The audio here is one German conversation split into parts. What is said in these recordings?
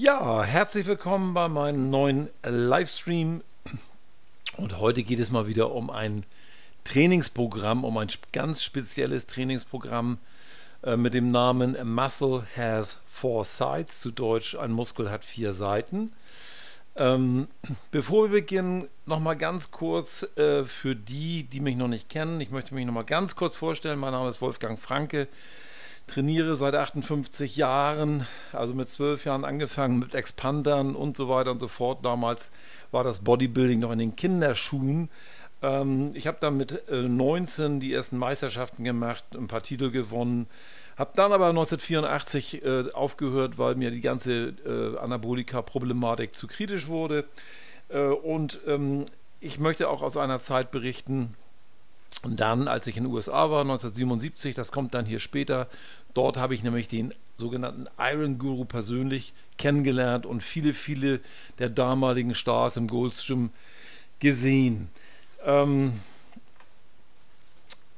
Ja, herzlich willkommen bei meinem neuen Livestream. Und heute geht es mal wieder um ein Trainingsprogramm, um ein ganz spezielles Trainingsprogramm äh, mit dem Namen Muscle Has Four Sides, zu Deutsch ein Muskel hat vier Seiten. Ähm, bevor wir beginnen, nochmal ganz kurz äh, für die, die mich noch nicht kennen. Ich möchte mich nochmal ganz kurz vorstellen. Mein Name ist Wolfgang Franke trainiere seit 58 Jahren, also mit zwölf Jahren angefangen mit Expandern und so weiter und so fort. Damals war das Bodybuilding noch in den Kinderschuhen. Ähm, ich habe dann mit äh, 19 die ersten Meisterschaften gemacht, ein paar Titel gewonnen. Habe dann aber 1984 äh, aufgehört, weil mir die ganze äh, Anabolika-Problematik zu kritisch wurde. Äh, und ähm, ich möchte auch aus einer Zeit berichten, und dann, als ich in den USA war, 1977, das kommt dann hier später, Dort habe ich nämlich den sogenannten Iron Guru persönlich kennengelernt und viele, viele der damaligen Stars im Goldstream gesehen. Ähm,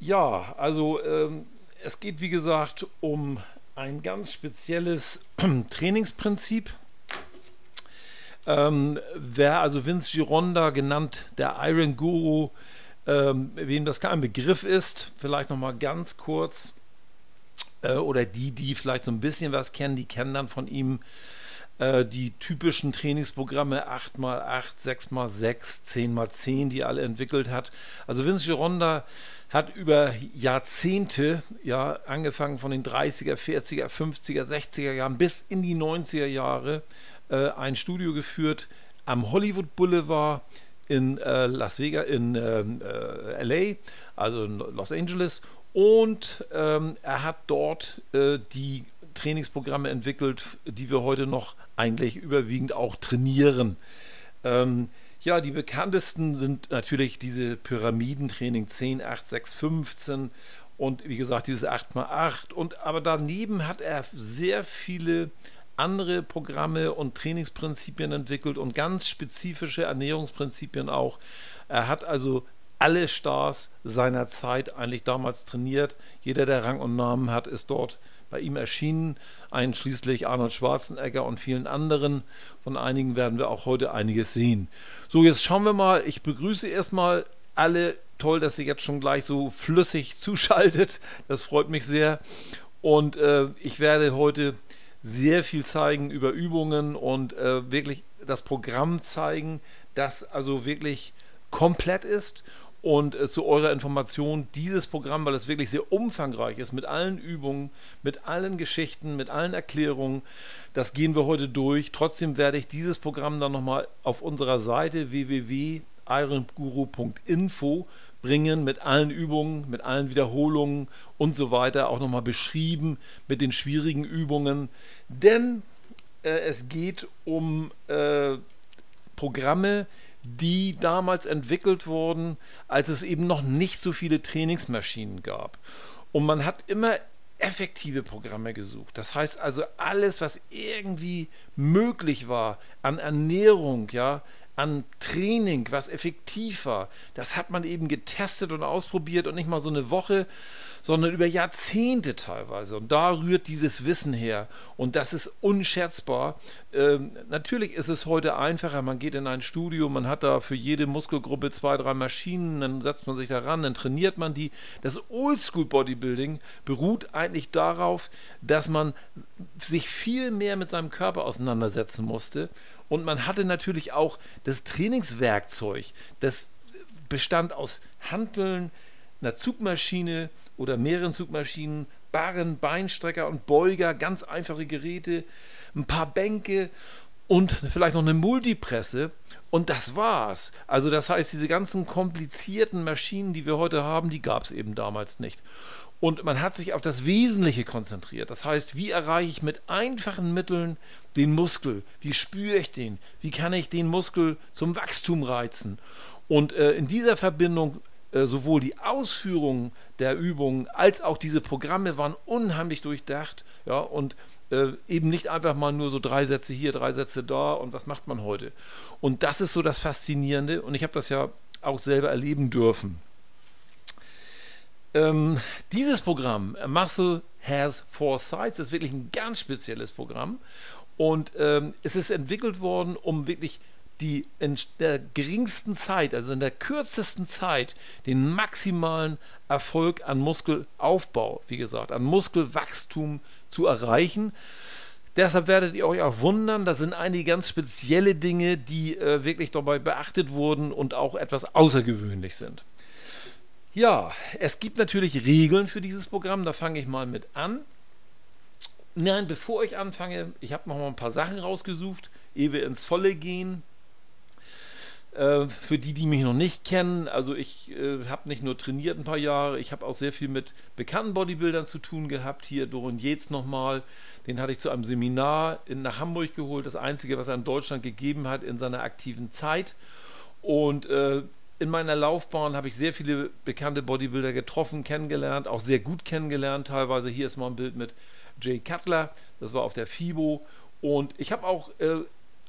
ja, also ähm, es geht wie gesagt um ein ganz spezielles Trainingsprinzip. Ähm, wer also Vince Gironda genannt der Iron Guru, ähm, wem das kein Begriff ist, vielleicht noch mal ganz kurz äh, oder die, die vielleicht so ein bisschen was kennen, die kennen dann von ihm äh, die typischen Trainingsprogramme 8x8, 6x6, 10x10, die er alle entwickelt hat. Also Vince Gironda hat über Jahrzehnte, ja, angefangen von den 30er, 40er, 50er, 60er Jahren bis in die 90er Jahre, äh, ein Studio geführt am Hollywood Boulevard in äh, Las Vegas, in ähm, äh, LA, also in Los Angeles und ähm, er hat dort äh, die Trainingsprogramme entwickelt, die wir heute noch eigentlich überwiegend auch trainieren. Ähm, ja, die bekanntesten sind natürlich diese Pyramidentraining 10, 8, 6, 15 und wie gesagt dieses 8x8. Und aber daneben hat er sehr viele andere Programme und Trainingsprinzipien entwickelt und ganz spezifische Ernährungsprinzipien auch. Er hat also alle Stars seiner Zeit eigentlich damals trainiert. Jeder, der Rang und Namen hat, ist dort bei ihm erschienen, einschließlich Arnold Schwarzenegger und vielen anderen. Von einigen werden wir auch heute einiges sehen. So, jetzt schauen wir mal. Ich begrüße erstmal alle. Toll, dass ihr jetzt schon gleich so flüssig zuschaltet. Das freut mich sehr. Und äh, ich werde heute sehr viel zeigen über Übungen und äh, wirklich das Programm zeigen, das also wirklich komplett ist und äh, zu eurer Information, dieses Programm, weil es wirklich sehr umfangreich ist, mit allen Übungen, mit allen Geschichten, mit allen Erklärungen, das gehen wir heute durch. Trotzdem werde ich dieses Programm dann nochmal auf unserer Seite www.ironguru.info bringen mit allen Übungen, mit allen Wiederholungen und so weiter, auch nochmal beschrieben mit den schwierigen Übungen. Denn äh, es geht um äh, Programme, die damals entwickelt wurden, als es eben noch nicht so viele Trainingsmaschinen gab. Und man hat immer effektive Programme gesucht. Das heißt also alles, was irgendwie möglich war an Ernährung, ja, an Training, was effektiv war, das hat man eben getestet und ausprobiert und nicht mal so eine Woche, sondern über Jahrzehnte teilweise. Und da rührt dieses Wissen her. Und das ist unschätzbar. Ähm, natürlich ist es heute einfacher. Man geht in ein Studio, man hat da für jede Muskelgruppe zwei, drei Maschinen, dann setzt man sich da ran, dann trainiert man die. Das Oldschool Bodybuilding beruht eigentlich darauf, dass man sich viel mehr mit seinem Körper auseinandersetzen musste. Und man hatte natürlich auch das Trainingswerkzeug, das bestand aus Handeln, einer Zugmaschine, oder mehreren Zugmaschinen, Barren, Beinstrecker und Beuger, ganz einfache Geräte, ein paar Bänke und vielleicht noch eine Multipresse. Und das war's. Also das heißt, diese ganzen komplizierten Maschinen, die wir heute haben, die gab es eben damals nicht. Und man hat sich auf das Wesentliche konzentriert. Das heißt, wie erreiche ich mit einfachen Mitteln den Muskel? Wie spüre ich den? Wie kann ich den Muskel zum Wachstum reizen? Und äh, in dieser Verbindung äh, sowohl die Ausführungen der Übungen als auch diese Programme waren unheimlich durchdacht, ja, und äh, eben nicht einfach mal nur so drei Sätze hier, drei Sätze da und was macht man heute. Und das ist so das Faszinierende und ich habe das ja auch selber erleben dürfen. Ähm, dieses Programm, Muscle Has Four Sides. Ist wirklich ein ganz spezielles Programm. Und ähm, es ist entwickelt worden, um wirklich die in der geringsten Zeit, also in der kürzesten Zeit, den maximalen Erfolg an Muskelaufbau, wie gesagt, an Muskelwachstum zu erreichen. Deshalb werdet ihr euch auch wundern, da sind einige ganz spezielle Dinge, die äh, wirklich dabei beachtet wurden und auch etwas außergewöhnlich sind. Ja, es gibt natürlich Regeln für dieses Programm, da fange ich mal mit an. Nein, bevor ich anfange, ich habe noch mal ein paar Sachen rausgesucht, ehe wir ins Volle gehen. Äh, für die, die mich noch nicht kennen, also ich äh, habe nicht nur trainiert ein paar Jahre, ich habe auch sehr viel mit bekannten Bodybuildern zu tun gehabt. Hier Doron Yates nochmal, den hatte ich zu einem Seminar in, nach Hamburg geholt, das einzige, was er in Deutschland gegeben hat in seiner aktiven Zeit. Und äh, in meiner Laufbahn habe ich sehr viele bekannte Bodybuilder getroffen, kennengelernt, auch sehr gut kennengelernt teilweise. Hier ist mal ein Bild mit Jay Cutler, das war auf der FIBO. Und ich habe auch äh,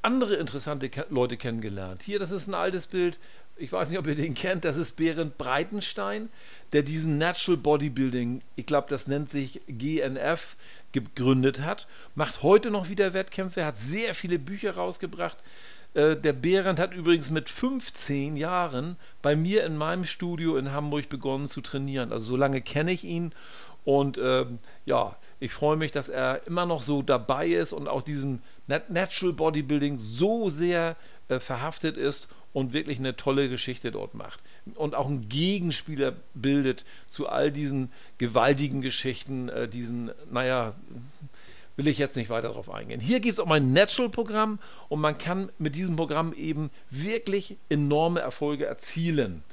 andere interessante Ke Leute kennengelernt. Hier, das ist ein altes Bild. Ich weiß nicht, ob ihr den kennt. Das ist Berend Breitenstein, der diesen Natural Bodybuilding, ich glaube, das nennt sich GNF, gegründet hat. Macht heute noch wieder Wettkämpfe, hat sehr viele Bücher rausgebracht. Äh, der Berend hat übrigens mit 15 Jahren bei mir in meinem Studio in Hamburg begonnen zu trainieren. Also so lange kenne ich ihn. Und ähm, ja, ich freue mich, dass er immer noch so dabei ist und auch diesem Natural Bodybuilding so sehr äh, verhaftet ist und wirklich eine tolle Geschichte dort macht. Und auch einen Gegenspieler bildet zu all diesen gewaltigen Geschichten, äh, diesen, naja, will ich jetzt nicht weiter darauf eingehen. Hier geht es um ein Natural-Programm und man kann mit diesem Programm eben wirklich enorme Erfolge erzielen.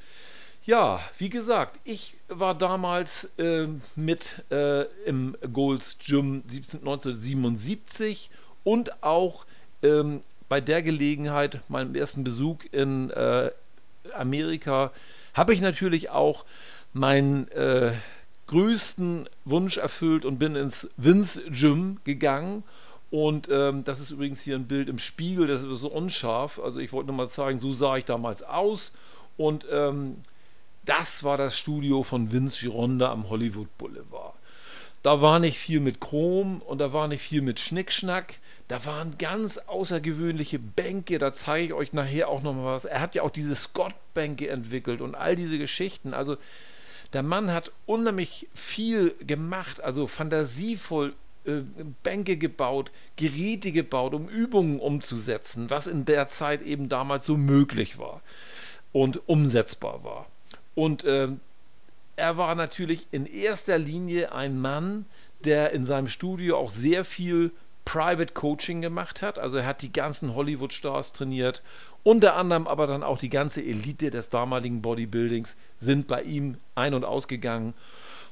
Ja, wie gesagt, ich war damals äh, mit äh, im Gold's Gym 1977 und auch ähm, bei der Gelegenheit, meinem ersten Besuch in äh, Amerika, habe ich natürlich auch meinen äh, größten Wunsch erfüllt und bin ins Vince Gym gegangen. Und ähm, das ist übrigens hier ein Bild im Spiegel, das ist so unscharf. Also ich wollte nur mal zeigen, so sah ich damals aus. Und ähm, das war das Studio von Vince Gironda am Hollywood Boulevard. Da war nicht viel mit Chrom und da war nicht viel mit Schnickschnack. Da waren ganz außergewöhnliche Bänke, da zeige ich euch nachher auch nochmal was. Er hat ja auch diese Scott-Bänke entwickelt und all diese Geschichten. Also der Mann hat unheimlich viel gemacht, also fantasievoll äh, Bänke gebaut, Geräte gebaut, um Übungen umzusetzen, was in der Zeit eben damals so möglich war und umsetzbar war. Und äh, er war natürlich in erster Linie ein Mann, der in seinem Studio auch sehr viel Private Coaching gemacht hat. Also er hat die ganzen Hollywood-Stars trainiert. Unter anderem aber dann auch die ganze Elite des damaligen Bodybuildings sind bei ihm ein- und ausgegangen.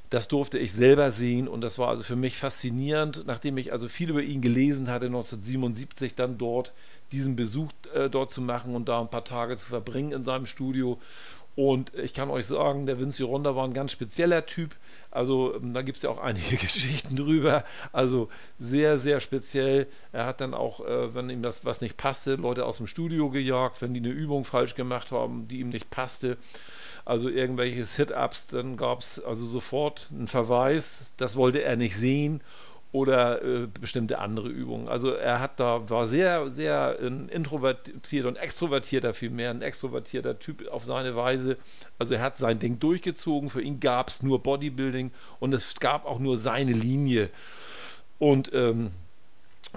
Das durfte ich selber sehen und das war also für mich faszinierend, nachdem ich also viel über ihn gelesen hatte, 1977 dann dort diesen Besuch äh, dort zu machen und da ein paar Tage zu verbringen in seinem Studio und ich kann euch sagen, der Vinci Ronda war ein ganz spezieller Typ. Also ähm, da gibt es ja auch einige Geschichten drüber. Also sehr, sehr speziell. Er hat dann auch, äh, wenn ihm das was nicht passte, Leute aus dem Studio gejagt, wenn die eine Übung falsch gemacht haben, die ihm nicht passte. Also irgendwelche Sit-Ups, dann gab es also sofort einen Verweis. Das wollte er nicht sehen oder äh, bestimmte andere Übungen. Also er hat da, war sehr, sehr ein introvertierter und extrovertierter vielmehr, ein extrovertierter Typ auf seine Weise. Also er hat sein Ding durchgezogen, für ihn gab es nur Bodybuilding und es gab auch nur seine Linie. Und ähm,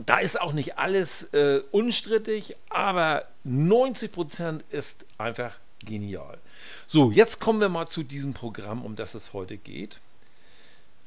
da ist auch nicht alles äh, unstrittig, aber 90% ist einfach genial. So, jetzt kommen wir mal zu diesem Programm, um das es heute geht.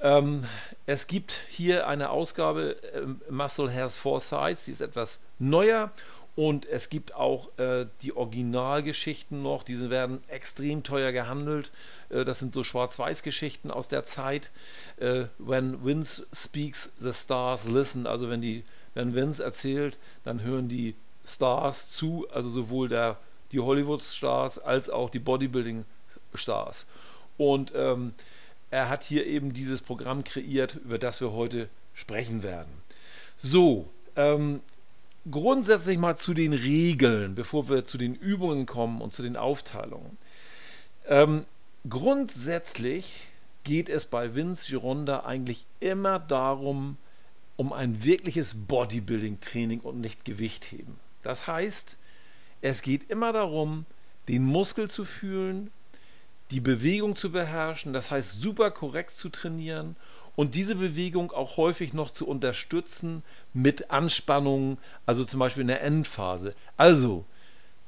Ähm, es gibt hier eine Ausgabe äh, Muscle Has Four Sides, die ist etwas neuer und es gibt auch äh, die Originalgeschichten noch, diese werden extrem teuer gehandelt. Äh, das sind so Schwarz-Weiß-Geschichten aus der Zeit. Äh, when Vince speaks, the stars listen. Also wenn, die, wenn Vince erzählt, dann hören die Stars zu, also sowohl der, die Hollywood-Stars als auch die Bodybuilding-Stars. Und ähm, er hat hier eben dieses Programm kreiert, über das wir heute sprechen werden. So, ähm, grundsätzlich mal zu den Regeln, bevor wir zu den Übungen kommen und zu den Aufteilungen. Ähm, grundsätzlich geht es bei Vince Gironda eigentlich immer darum, um ein wirkliches Bodybuilding-Training und nicht Gewichtheben. Das heißt, es geht immer darum, den Muskel zu fühlen, die Bewegung zu beherrschen, das heißt super korrekt zu trainieren und diese Bewegung auch häufig noch zu unterstützen mit Anspannungen, also zum Beispiel in der Endphase. Also,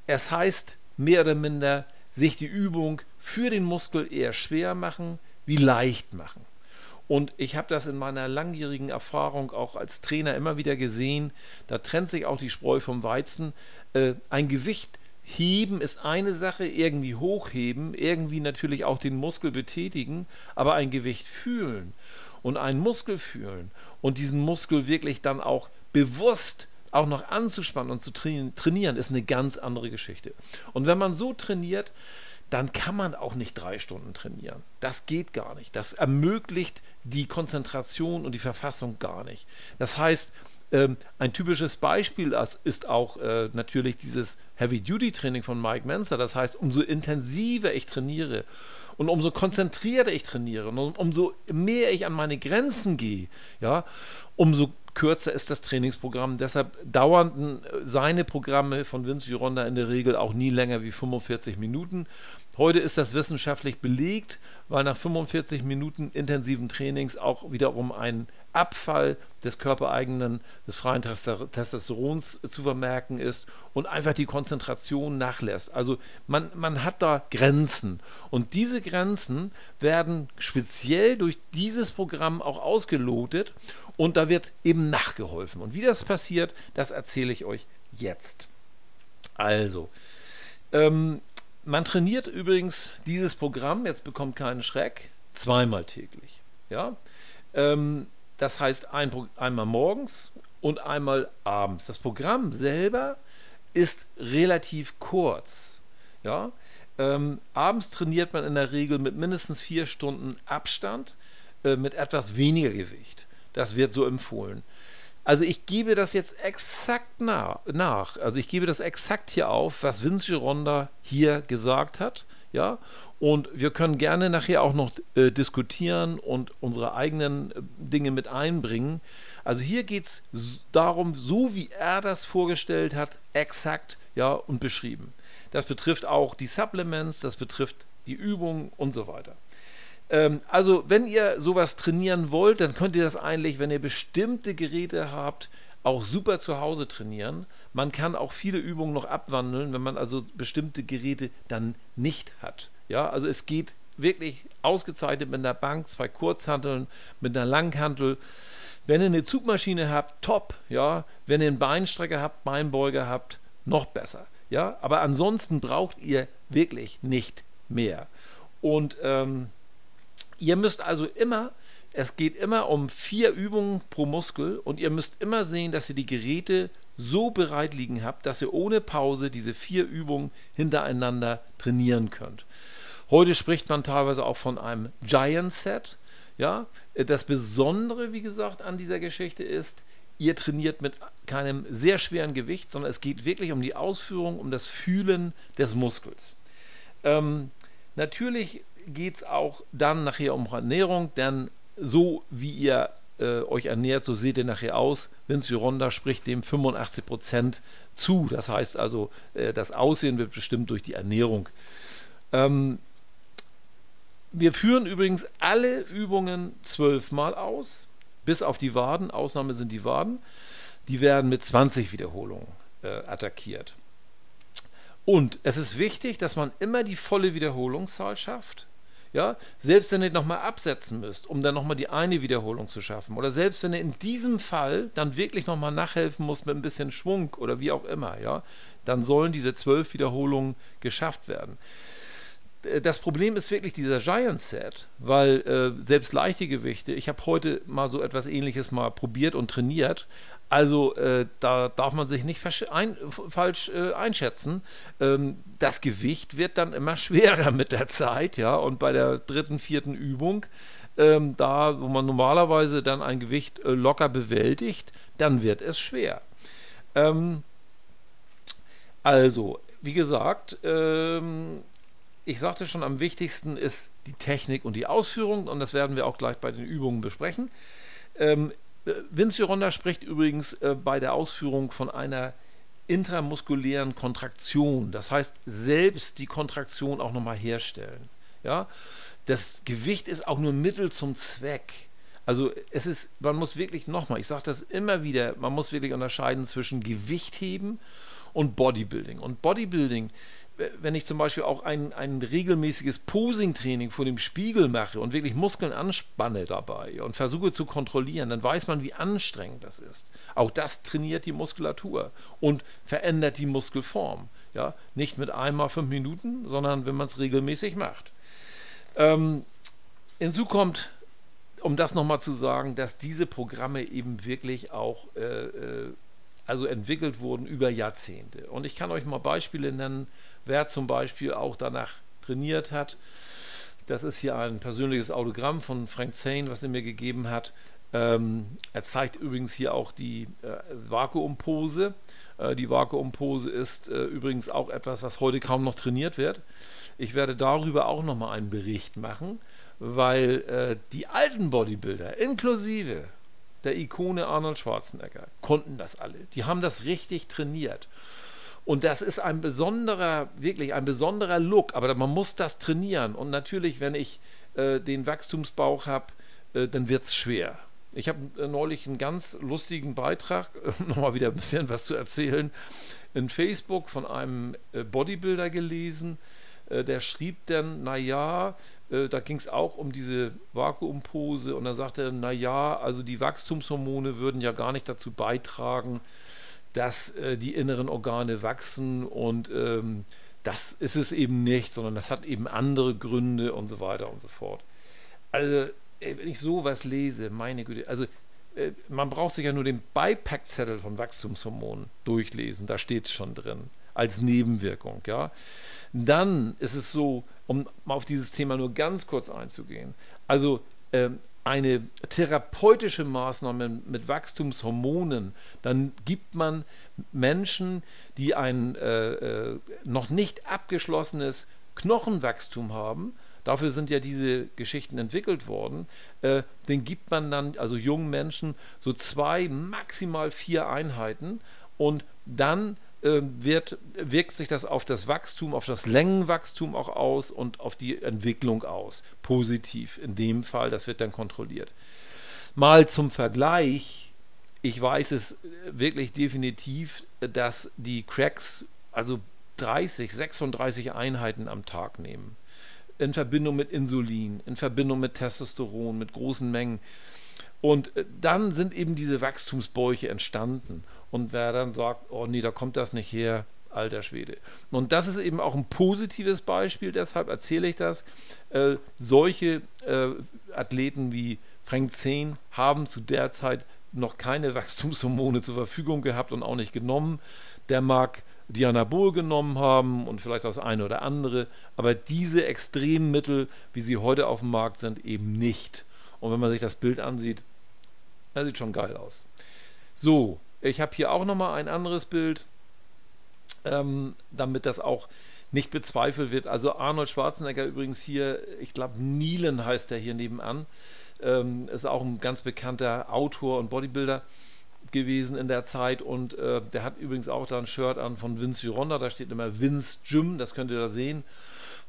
es heißt mehr oder minder, sich die Übung für den Muskel eher schwer machen, wie leicht machen. Und ich habe das in meiner langjährigen Erfahrung auch als Trainer immer wieder gesehen. Da trennt sich auch die Spreu vom Weizen. Äh, ein Gewicht heben ist eine Sache, irgendwie hochheben, irgendwie natürlich auch den Muskel betätigen, aber ein Gewicht fühlen und einen Muskel fühlen und diesen Muskel wirklich dann auch bewusst auch noch anzuspannen und zu trainieren, ist eine ganz andere Geschichte. Und wenn man so trainiert, dann kann man auch nicht drei Stunden trainieren. Das geht gar nicht. Das ermöglicht die Konzentration und die Verfassung gar nicht. Das heißt, ähm, ein typisches Beispiel ist auch äh, natürlich dieses Heavy-Duty-Training von Mike Menzer. Das heißt, umso intensiver ich trainiere und umso konzentrierter ich trainiere und umso mehr ich an meine Grenzen gehe, ja, umso kürzer ist das Trainingsprogramm. Deshalb dauern äh, seine Programme von Vince Gironda in der Regel auch nie länger wie 45 Minuten. Heute ist das wissenschaftlich belegt, weil nach 45 Minuten intensiven Trainings auch wiederum ein Abfall des körpereigenen, des freien Testosterons zu vermerken ist und einfach die Konzentration nachlässt. Also man, man hat da Grenzen und diese Grenzen werden speziell durch dieses Programm auch ausgelotet und da wird eben nachgeholfen. Und wie das passiert, das erzähle ich euch jetzt. Also, ähm, man trainiert übrigens dieses Programm, jetzt bekommt keinen Schreck, zweimal täglich. Ja? Ähm, das heißt ein, einmal morgens und einmal abends. Das Programm selber ist relativ kurz. Ja? Ähm, abends trainiert man in der Regel mit mindestens vier Stunden Abstand äh, mit etwas weniger Gewicht. Das wird so empfohlen. Also ich gebe das jetzt exakt nach, nach. Also ich gebe das exakt hier auf, was Vince Gironda hier gesagt hat. Ja, und wir können gerne nachher auch noch äh, diskutieren und unsere eigenen äh, Dinge mit einbringen. Also hier geht es darum, so wie er das vorgestellt hat, exakt ja, und beschrieben. Das betrifft auch die Supplements, das betrifft die Übungen und so weiter. Ähm, also, wenn ihr sowas trainieren wollt, dann könnt ihr das eigentlich, wenn ihr bestimmte Geräte habt, auch super zu Hause trainieren. Man kann auch viele Übungen noch abwandeln, wenn man also bestimmte Geräte dann nicht hat. Ja, also es geht wirklich ausgezeichnet mit einer Bank, zwei Kurzhanteln, mit einer Langhantel. Wenn ihr eine Zugmaschine habt, top. Ja, wenn ihr einen Beinstrecker habt, Beinbeuger habt, noch besser. Ja, aber ansonsten braucht ihr wirklich nicht mehr. Und ähm, Ihr müsst also immer, es geht immer um vier Übungen pro Muskel und ihr müsst immer sehen, dass ihr die Geräte so bereit liegen habt, dass ihr ohne Pause diese vier Übungen hintereinander trainieren könnt. Heute spricht man teilweise auch von einem Giant Set. Ja, das Besondere, wie gesagt, an dieser Geschichte ist, ihr trainiert mit keinem sehr schweren Gewicht, sondern es geht wirklich um die Ausführung, um das Fühlen des Muskels. Ähm, natürlich geht es auch dann nachher um Ernährung, denn so wie ihr äh, euch ernährt, so seht ihr nachher aus. Vince Gironda spricht dem 85% zu. Das heißt also, äh, das Aussehen wird bestimmt durch die Ernährung. Ähm, wir führen übrigens alle Übungen zwölfmal aus, bis auf die Waden. Ausnahme sind die Waden. Die werden mit 20 Wiederholungen äh, attackiert. Und es ist wichtig, dass man immer die volle Wiederholungszahl schafft. Ja, selbst wenn ihr nochmal absetzen müsst, um dann nochmal die eine Wiederholung zu schaffen. Oder selbst wenn ihr in diesem Fall dann wirklich nochmal nachhelfen muss mit ein bisschen Schwung oder wie auch immer, ja, dann sollen diese zwölf Wiederholungen geschafft werden. Das Problem ist wirklich dieser Giant Set, weil äh, selbst leichte Gewichte, ich habe heute mal so etwas ähnliches mal probiert und trainiert, also äh, da darf man sich nicht ein, falsch äh, einschätzen. Ähm, das Gewicht wird dann immer schwerer mit der Zeit, ja. Und bei der dritten, vierten Übung, ähm, da wo man normalerweise dann ein Gewicht äh, locker bewältigt, dann wird es schwer. Ähm, also, wie gesagt, ähm, ich sagte schon, am wichtigsten ist die Technik und die Ausführung und das werden wir auch gleich bei den Übungen besprechen. Ähm, äh, Vince Gironda spricht übrigens äh, bei der Ausführung von einer intramuskulären Kontraktion. Das heißt, selbst die Kontraktion auch nochmal herstellen. Ja? Das Gewicht ist auch nur Mittel zum Zweck. Also es ist, man muss wirklich nochmal, ich sage das immer wieder, man muss wirklich unterscheiden zwischen Gewichtheben und Bodybuilding. Und Bodybuilding wenn ich zum Beispiel auch ein, ein regelmäßiges Posing-Training vor dem Spiegel mache und wirklich Muskeln anspanne dabei und versuche zu kontrollieren, dann weiß man, wie anstrengend das ist. Auch das trainiert die Muskulatur und verändert die Muskelform. Ja? Nicht mit einmal fünf Minuten, sondern wenn man es regelmäßig macht. Ähm, hinzu kommt, um das nochmal zu sagen, dass diese Programme eben wirklich auch äh, äh, also entwickelt wurden über Jahrzehnte. Und ich kann euch mal Beispiele nennen, wer zum Beispiel auch danach trainiert hat. Das ist hier ein persönliches Autogramm von Frank Zane, was er mir gegeben hat. Ähm, er zeigt übrigens hier auch die äh, Vakuumpose. Äh, die Vakuumpose ist äh, übrigens auch etwas, was heute kaum noch trainiert wird. Ich werde darüber auch nochmal einen Bericht machen, weil äh, die alten Bodybuilder, inklusive der Ikone Arnold Schwarzenegger, konnten das alle. Die haben das richtig trainiert. Und das ist ein besonderer, wirklich ein besonderer Look, aber man muss das trainieren. Und natürlich, wenn ich äh, den Wachstumsbauch habe, äh, dann wird es schwer. Ich habe äh, neulich einen ganz lustigen Beitrag, nochmal wieder ein bisschen was zu erzählen, in Facebook von einem äh, Bodybuilder gelesen. Äh, der schrieb dann, naja, da ging es auch um diese Vakuumpose und da sagte er, naja, also die Wachstumshormone würden ja gar nicht dazu beitragen, dass äh, die inneren Organe wachsen und ähm, das ist es eben nicht, sondern das hat eben andere Gründe und so weiter und so fort. Also, wenn ich sowas lese, meine Güte, also äh, man braucht sich ja nur den Beipackzettel von Wachstumshormonen durchlesen, da steht es schon drin, als Nebenwirkung, ja. Dann ist es so, um mal auf dieses Thema nur ganz kurz einzugehen, also ähm, eine therapeutische Maßnahme mit Wachstumshormonen, dann gibt man Menschen, die ein äh, äh, noch nicht abgeschlossenes Knochenwachstum haben, dafür sind ja diese Geschichten entwickelt worden, äh, den gibt man dann, also jungen Menschen, so zwei, maximal vier Einheiten und dann wird, wirkt sich das auf das Wachstum, auf das Längenwachstum auch aus und auf die Entwicklung aus. Positiv in dem Fall, das wird dann kontrolliert. Mal zum Vergleich, ich weiß es wirklich definitiv, dass die Cracks also 30, 36 Einheiten am Tag nehmen. In Verbindung mit Insulin, in Verbindung mit Testosteron, mit großen Mengen. Und äh, dann sind eben diese Wachstumsbäuche entstanden. Und wer dann sagt, oh nee, da kommt das nicht her, alter Schwede. Und das ist eben auch ein positives Beispiel, deshalb erzähle ich das. Äh, solche äh, Athleten wie Frank Zehn haben zu der Zeit noch keine Wachstumshormone zur Verfügung gehabt und auch nicht genommen. Der mag Dianabol genommen haben und vielleicht das eine oder andere, aber diese extremen Mittel, wie sie heute auf dem Markt sind, eben nicht. Und wenn man sich das Bild ansieht, das sieht schon geil aus. So, ich habe hier auch nochmal ein anderes Bild, ähm, damit das auch nicht bezweifelt wird. Also Arnold Schwarzenegger übrigens hier, ich glaube Nielen heißt er hier nebenan, ähm, ist auch ein ganz bekannter Autor und Bodybuilder gewesen in der Zeit und äh, der hat übrigens auch da ein Shirt an von Vince Gironda, da steht immer Vince Gym, das könnt ihr da sehen.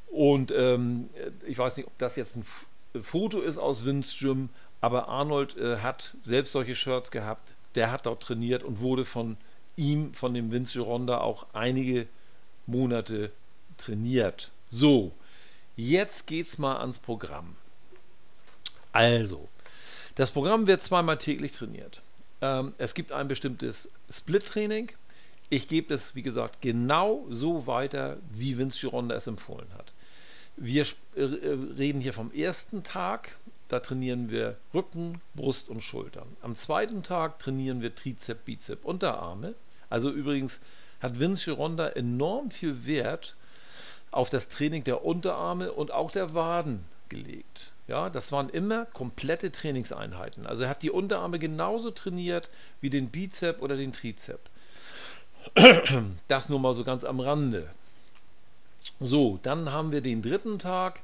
Und ähm, ich weiß nicht, ob das jetzt ein F Foto ist aus Vince Gym, aber Arnold äh, hat selbst solche Shirts gehabt der hat dort trainiert und wurde von ihm, von dem Vince Gironda, auch einige Monate trainiert. So, jetzt geht's mal ans Programm. Also, das Programm wird zweimal täglich trainiert. Ähm, es gibt ein bestimmtes Split-Training. Ich gebe es, wie gesagt, genau so weiter, wie Vince Gironda es empfohlen hat. Wir äh, reden hier vom ersten Tag, da trainieren wir Rücken, Brust und Schultern. Am zweiten Tag trainieren wir Trizep, Bizep, Unterarme. Also übrigens hat Vince Gironda enorm viel Wert auf das Training der Unterarme und auch der Waden gelegt. Ja, das waren immer komplette Trainingseinheiten. Also er hat die Unterarme genauso trainiert wie den Bizep oder den Trizep. Das nur mal so ganz am Rande. So, dann haben wir den dritten Tag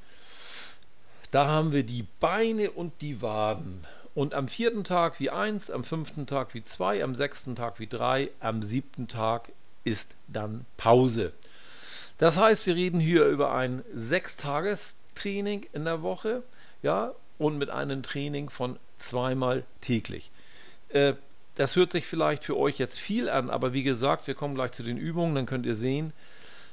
Da haben wir die Beine und die Waden. Und am vierten Tag wie eins, am fünften Tag wie zwei, am sechsten Tag wie drei, am siebten Tag ist dann Pause. Das heißt, wir reden hier über ein Sechstagestraining in der Woche, ja, und mit einem Training von zweimal täglich. Äh, das hört sich vielleicht für euch jetzt viel an, aber wie gesagt, wir kommen gleich zu den Übungen, dann könnt ihr sehen,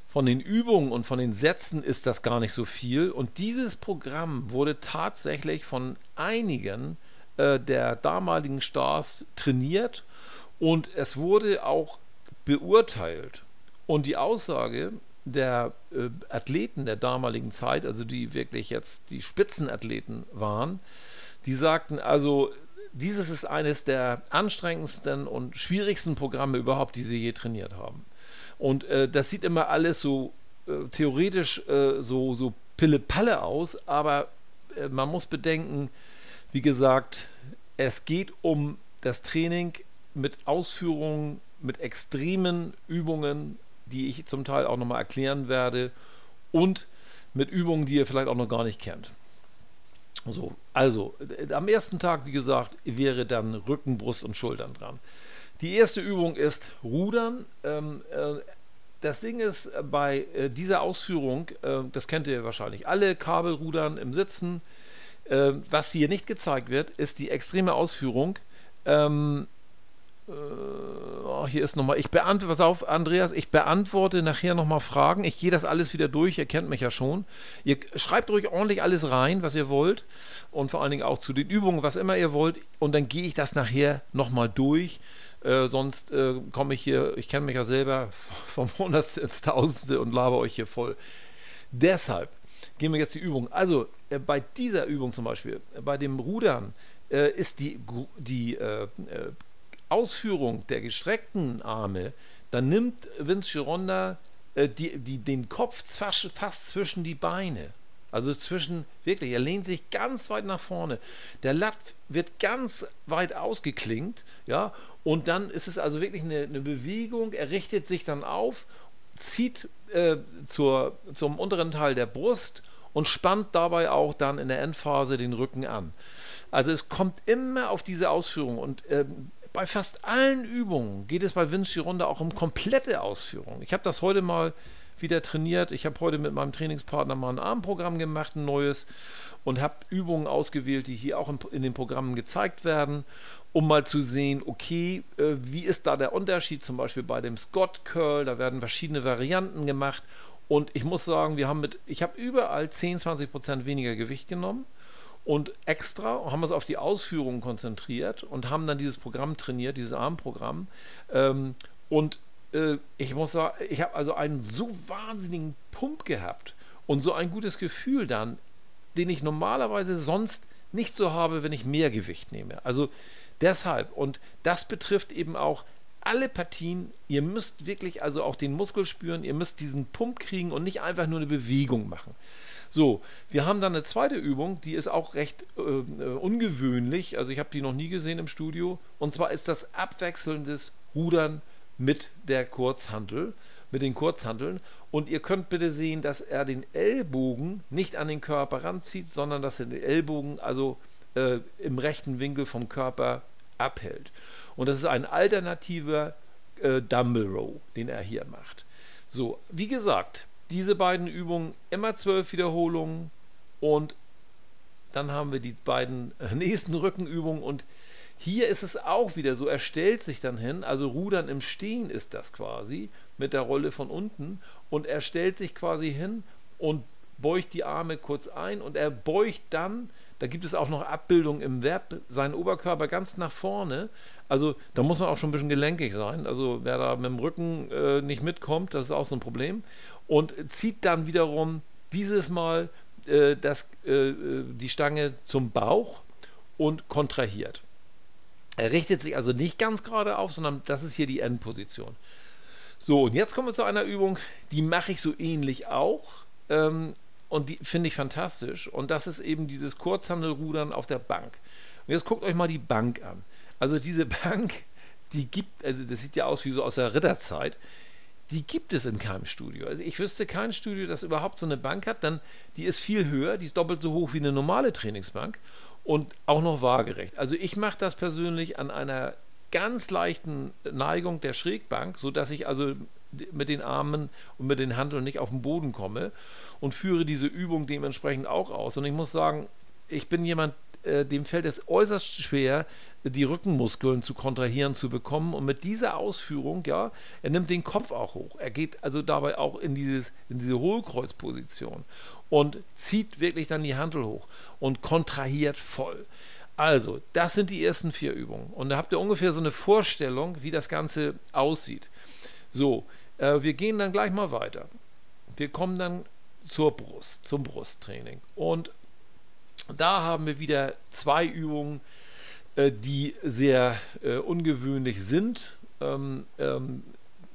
von den Übungen und von den Sätzen ist das gar nicht so viel. Und dieses Programm wurde tatsächlich von einigen äh, der damaligen Stars trainiert und es wurde auch beurteilt. Und die Aussage der äh, Athleten der damaligen Zeit, also die wirklich jetzt die Spitzenathleten waren, die sagten also, dieses ist eines der anstrengendsten und schwierigsten Programme überhaupt, die sie je trainiert haben. Und äh, das sieht immer alles so äh, theoretisch äh, so, so Pille-Palle aus, aber äh, man muss bedenken, wie gesagt, es geht um das Training mit Ausführungen, mit extremen Übungen, die ich zum Teil auch nochmal erklären werde und mit Übungen, die ihr vielleicht auch noch gar nicht kennt. So, also äh, am ersten Tag, wie gesagt, wäre dann Rücken, Brust und Schultern dran. Die erste Übung ist Rudern. Ähm, äh, das Ding ist äh, bei äh, dieser Ausführung, äh, das kennt ihr wahrscheinlich alle, Kabelrudern im Sitzen. Äh, was hier nicht gezeigt wird, ist die extreme Ausführung. Ähm, äh, oh, hier ist nochmal, ich beantworte, pass auf, Andreas, ich beantworte nachher nochmal Fragen. Ich gehe das alles wieder durch, ihr kennt mich ja schon. Ihr schreibt ruhig ordentlich alles rein, was ihr wollt. Und vor allen Dingen auch zu den Übungen, was immer ihr wollt. Und dann gehe ich das nachher nochmal durch äh, sonst äh, komme ich hier, ich kenne mich ja selber vom Hundertste ins Tausendste und laber euch hier voll. Deshalb gehen wir jetzt die Übung. Also äh, bei dieser Übung zum Beispiel, bei dem Rudern, äh, ist die, die äh, Ausführung der gestreckten Arme, dann nimmt Vince Gironda die, die, den Kopf fast, fast zwischen die Beine. Also zwischen, wirklich, er lehnt sich ganz weit nach vorne. Der Latt wird ganz weit ausgeklingt, ja, und dann ist es also wirklich eine, eine Bewegung. Er richtet sich dann auf, zieht äh, zur, zum unteren Teil der Brust und spannt dabei auch dann in der Endphase den Rücken an. Also es kommt immer auf diese Ausführung und äh, bei fast allen Übungen geht es bei Vinci Runde auch um komplette Ausführung. Ich habe das heute mal wieder trainiert. Ich habe heute mit meinem Trainingspartner mal ein Armprogramm gemacht, ein neues, und habe Übungen ausgewählt, die hier auch in, in, den Programmen gezeigt werden, um mal zu sehen, okay, äh, wie ist da der Unterschied zum Beispiel bei dem Scott Curl, da werden verschiedene Varianten gemacht. Und ich muss sagen, wir haben mit, ich habe überall 10, 20 Prozent weniger Gewicht genommen und extra haben wir uns auf die Ausführungen konzentriert und haben dann dieses Programm trainiert, dieses Armprogramm. Ähm, und äh, ich muss sagen, ich habe also einen so wahnsinnigen Pump gehabt und so ein gutes Gefühl dann, den ich normalerweise sonst nicht so habe, wenn ich mehr Gewicht nehme. Also deshalb, und das betrifft eben auch alle Partien, ihr müsst wirklich also auch den Muskel spüren, ihr müsst diesen Pump kriegen und nicht einfach nur eine Bewegung machen. So, wir haben dann eine zweite Übung, die ist auch recht äh, ungewöhnlich, also ich habe die noch nie gesehen im Studio, und zwar ist das abwechselndes Rudern mit der Kurzhantel, mit den Kurzhanteln. Und ihr könnt bitte sehen, dass er den Ellbogen nicht an den Körper ranzieht, sondern dass er den Ellbogen also äh, im rechten Winkel vom Körper abhält. Und das ist ein alternativer äh, Dumble Row, den er hier macht. So, wie gesagt, diese beiden Übungen immer zwölf Wiederholungen und dann haben wir die beiden äh, nächsten Rückenübungen und hier ist es auch wieder so, er stellt sich dann hin, also Rudern im Stehen ist das quasi, mit der Rolle von unten, und er stellt sich quasi hin und beugt die Arme kurz ein und er beugt dann, da gibt es auch noch Abbildungen im Web, seinen Oberkörper ganz nach vorne. Also da muss man auch schon ein bisschen gelenkig sein. Also wer da mit dem Rücken äh, nicht mitkommt, das ist auch so ein Problem. Und zieht dann wiederum dieses Mal äh, das, äh, äh die Stange zum Bauch und kontrahiert. Er richtet sich also nicht ganz gerade auf, sondern das ist hier die Endposition. So, und jetzt kommen wir zu einer Übung, die mache ich so ähnlich auch. Ähm, und die finde ich fantastisch. Und das ist eben dieses Kurzhandelrudern auf der Bank. Und jetzt guckt euch mal die Bank an. Also diese Bank, die gibt, also das sieht ja aus wie so aus der Ritterzeit. die gibt es in keinem Studio. Also ich wüsste kein Studio, das überhaupt so eine Bank hat, dann die ist viel höher, die ist doppelt so hoch wie eine normale Trainingsbank und auch noch waagerecht. Also ich mache das persönlich an einer ganz leichten Neigung der Schrägbank, sodass ich also mit den Armen und mit den Handeln nicht auf den Boden komme und führe diese Übung dementsprechend auch aus. Und ich muss sagen, ich bin jemand, äh, dem fällt es äußerst schwer, die Rückenmuskeln zu kontrahieren zu bekommen. Und mit dieser Ausführung, ja, er nimmt den Kopf auch hoch. Er geht also dabei auch in, dieses, in diese Hohlkreuzposition und zieht wirklich dann die Handel hoch und kontrahiert voll. Also, das sind die ersten vier Übungen. Und da habt ihr ungefähr so eine Vorstellung, wie das Ganze aussieht. So, äh, wir gehen dann gleich mal weiter. Wir kommen dann zur Brust, zum Brusttraining. Und da haben wir wieder zwei Übungen, äh, die sehr äh, ungewöhnlich sind. Ähm, ähm,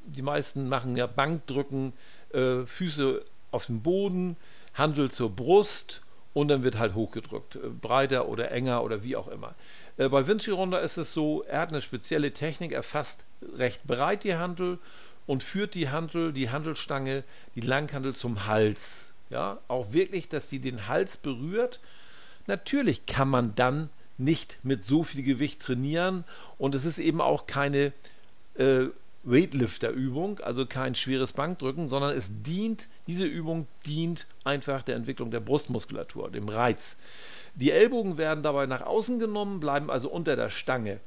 die meisten machen ja Bankdrücken, äh, Füße auf den Boden, Handel zur Brust und dann wird halt hochgedrückt, breiter oder enger oder wie auch immer. Bei Vinci Ronda ist es so, er hat eine spezielle Technik, er fasst recht breit die Handel und führt die Handel, die Handelstange, die Langhandel zum Hals. Ja, auch wirklich, dass sie den Hals berührt. Natürlich kann man dann nicht mit so viel Gewicht trainieren und es ist eben auch keine äh, Weightlifter-Übung, also kein schweres Bankdrücken, sondern es dient, diese Übung dient einfach der Entwicklung der Brustmuskulatur, dem Reiz. Die Ellbogen werden dabei nach außen genommen, bleiben also unter der Stange.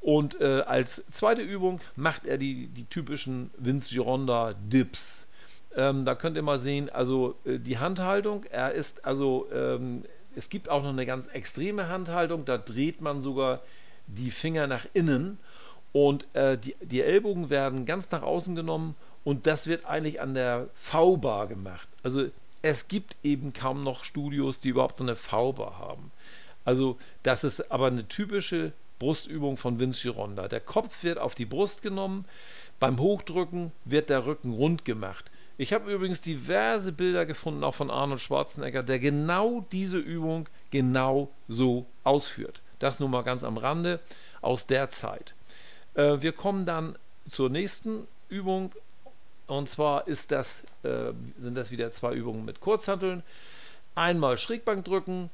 Und äh, als zweite Übung macht er die, die typischen Vince Gironda Dips. Ähm, da könnt ihr mal sehen, also äh, die Handhaltung, er ist also ähm, es gibt auch noch eine ganz extreme Handhaltung, da dreht man sogar die Finger nach innen und äh, die, die Ellbogen werden ganz nach außen genommen und das wird eigentlich an der V-Bar gemacht. Also es gibt eben kaum noch Studios, die überhaupt so eine V-Bar haben. Also das ist aber eine typische Brustübung von Vinci Ronda. Der Kopf wird auf die Brust genommen, beim Hochdrücken wird der Rücken rund gemacht. Ich habe übrigens diverse Bilder gefunden, auch von Arnold Schwarzenegger, der genau diese Übung genau so ausführt. Das nur mal ganz am Rande aus der Zeit. Äh, wir kommen dann zur nächsten Übung. Und zwar das, äh, sind das wieder zwei Übungen mit Kurzhanteln. Einmal Schrägbank drücken.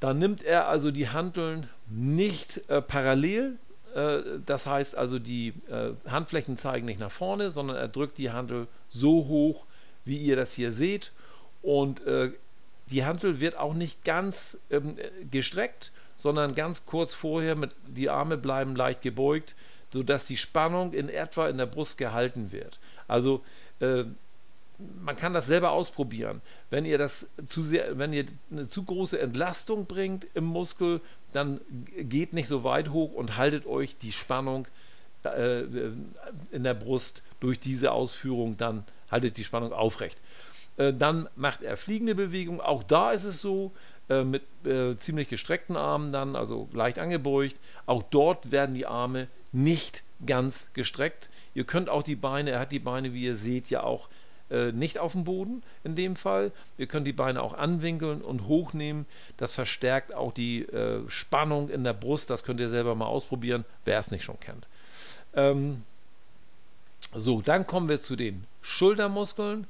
Da nimmt er also die Hanteln nicht äh, parallel. Äh, das heißt also, die äh, Handflächen zeigen nicht nach vorne, sondern er drückt die Hantel so hoch, wie ihr das hier seht. Und äh, die Hantel wird auch nicht ganz ähm, gestreckt, sondern ganz kurz vorher mit die Arme bleiben leicht gebeugt, sodass die Spannung in etwa in der Brust gehalten wird. Also man kann das selber ausprobieren. Wenn ihr das zu sehr, wenn ihr eine zu große Entlastung bringt im Muskel, dann geht nicht so weit hoch und haltet euch die Spannung äh, in der Brust durch diese Ausführung dann haltet die Spannung aufrecht. Äh, dann macht er fliegende Bewegungen. Auch da ist es so, äh, mit äh, ziemlich gestreckten Armen dann, also leicht angebeugt. Auch dort werden die Arme nicht ganz gestreckt. Ihr könnt auch die Beine, er hat die Beine, wie ihr seht, ja auch äh, nicht auf dem Boden in dem Fall. Ihr könnt die Beine auch anwinkeln und hochnehmen. Das verstärkt auch die äh, Spannung in der Brust. Das könnt ihr selber mal ausprobieren, wer es nicht schon kennt. Ähm, so, dann kommen wir zu den Schultermuskeln.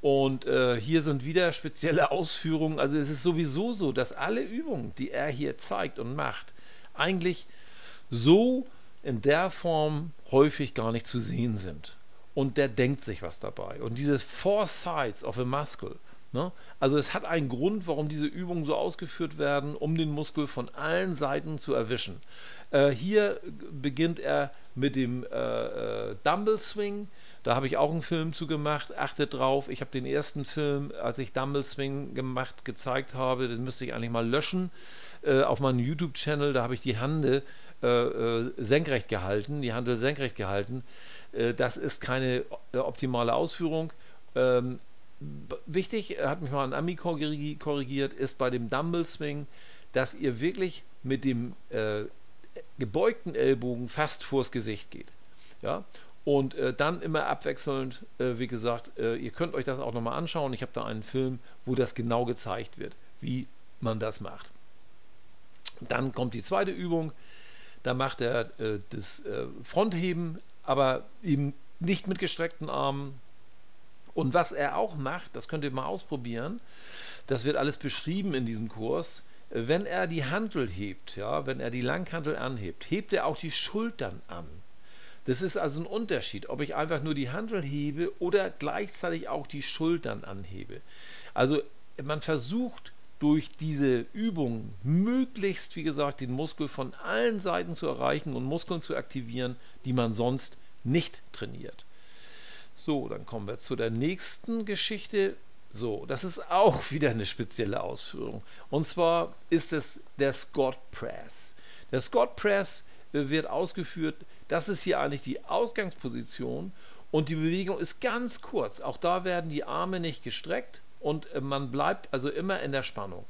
Und äh, hier sind wieder spezielle Ausführungen. Also es ist sowieso so, dass alle Übungen, die er hier zeigt und macht, eigentlich so in der Form häufig gar nicht zu sehen sind. Und der denkt sich was dabei. Und diese Four Sides of a Muscle, ne? also es hat einen Grund, warum diese Übungen so ausgeführt werden, um den Muskel von allen Seiten zu erwischen. Äh, hier beginnt er mit dem äh, äh, Dumble Swing. Da habe ich auch einen Film zu gemacht. Achtet drauf, ich habe den ersten Film, als ich Dumble Swing gemacht, gezeigt habe, den müsste ich eigentlich mal löschen äh, auf meinem YouTube-Channel. Da habe ich die Hände äh, äh, senkrecht gehalten, die Handel senkrecht gehalten. Äh, das ist keine optimale Ausführung. Ähm, wichtig, hat mich mal ein Ami korrigiert, ist bei dem Dumble Swing, dass ihr wirklich mit dem gebeugten Ellbogen fast vors Gesicht geht. Ja? Und äh, dann immer abwechselnd, äh, wie gesagt, äh, ihr könnt euch das auch nochmal anschauen. Ich habe da einen Film, wo das genau gezeigt wird, wie man das macht. Dann kommt die zweite Übung. Da macht er äh, das äh, Frontheben, aber eben nicht mit gestreckten Armen. Und was er auch macht, das könnt ihr mal ausprobieren, das wird alles beschrieben in diesem Kurs. Wenn er die Hantel hebt, ja, wenn er die Langhantel anhebt, hebt er auch die Schultern an. Das ist also ein Unterschied, ob ich einfach nur die Hantel hebe oder gleichzeitig auch die Schultern anhebe. Also man versucht durch diese Übung möglichst, wie gesagt, den Muskel von allen Seiten zu erreichen und Muskeln zu aktivieren, die man sonst nicht trainiert. So, dann kommen wir zu der nächsten Geschichte. So, das ist auch wieder eine spezielle Ausführung. Und zwar ist es der Scott Press. Der Scott Press wird ausgeführt, das ist hier eigentlich die Ausgangsposition und die Bewegung ist ganz kurz. Auch da werden die Arme nicht gestreckt und äh, man bleibt also immer in der Spannung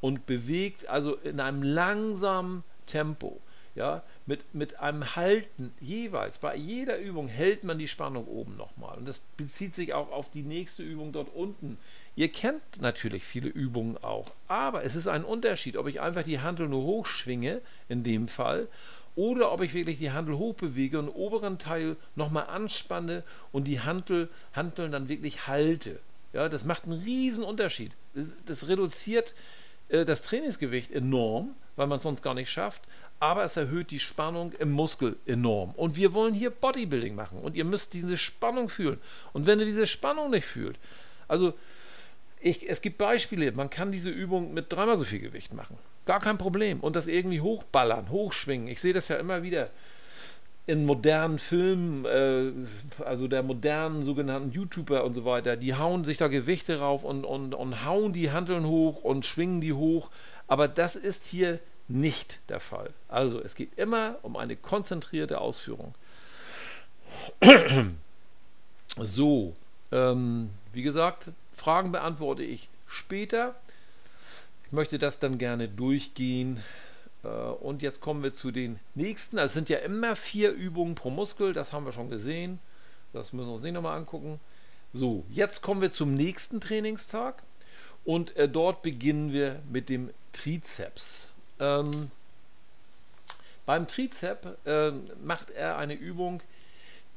und bewegt also in einem langsamen Tempo. Ja, mit, mit einem Halten jeweils, bei jeder Übung hält man die Spannung oben nochmal. Und das bezieht sich auch auf die nächste Übung dort unten. Ihr kennt natürlich viele Übungen auch, aber es ist ein Unterschied, ob ich einfach die Handel nur hochschwinge, in dem Fall, oder ob ich wirklich die Handel hochbewege und den oberen Teil nochmal anspanne und die Handel, Handeln dann wirklich halte. Ja, das macht einen riesen Unterschied. Das, das reduziert äh, das Trainingsgewicht enorm, weil man es sonst gar nicht schafft, aber es erhöht die Spannung im Muskel enorm. Und wir wollen hier Bodybuilding machen und ihr müsst diese Spannung fühlen. Und wenn ihr diese Spannung nicht fühlt, also ich, es gibt Beispiele, man kann diese Übung mit dreimal so viel Gewicht machen. Gar kein Problem. Und das irgendwie hochballern, hochschwingen. Ich sehe das ja immer wieder in modernen Filmen, äh, also der modernen sogenannten YouTuber und so weiter, die hauen sich da Gewichte rauf und, und, und hauen die Handeln hoch und schwingen die hoch. Aber das ist hier nicht der Fall. Also es geht immer um eine konzentrierte Ausführung. so, ähm, wie gesagt, Fragen beantworte ich später. Ich möchte das dann gerne durchgehen. Äh, und jetzt kommen wir zu den nächsten. Es sind ja immer vier Übungen pro Muskel, das haben wir schon gesehen. Das müssen wir uns nicht nochmal angucken. So, jetzt kommen wir zum nächsten Trainingstag und äh, dort beginnen wir mit dem Trizeps. Ähm, beim Trizep äh, macht er eine Übung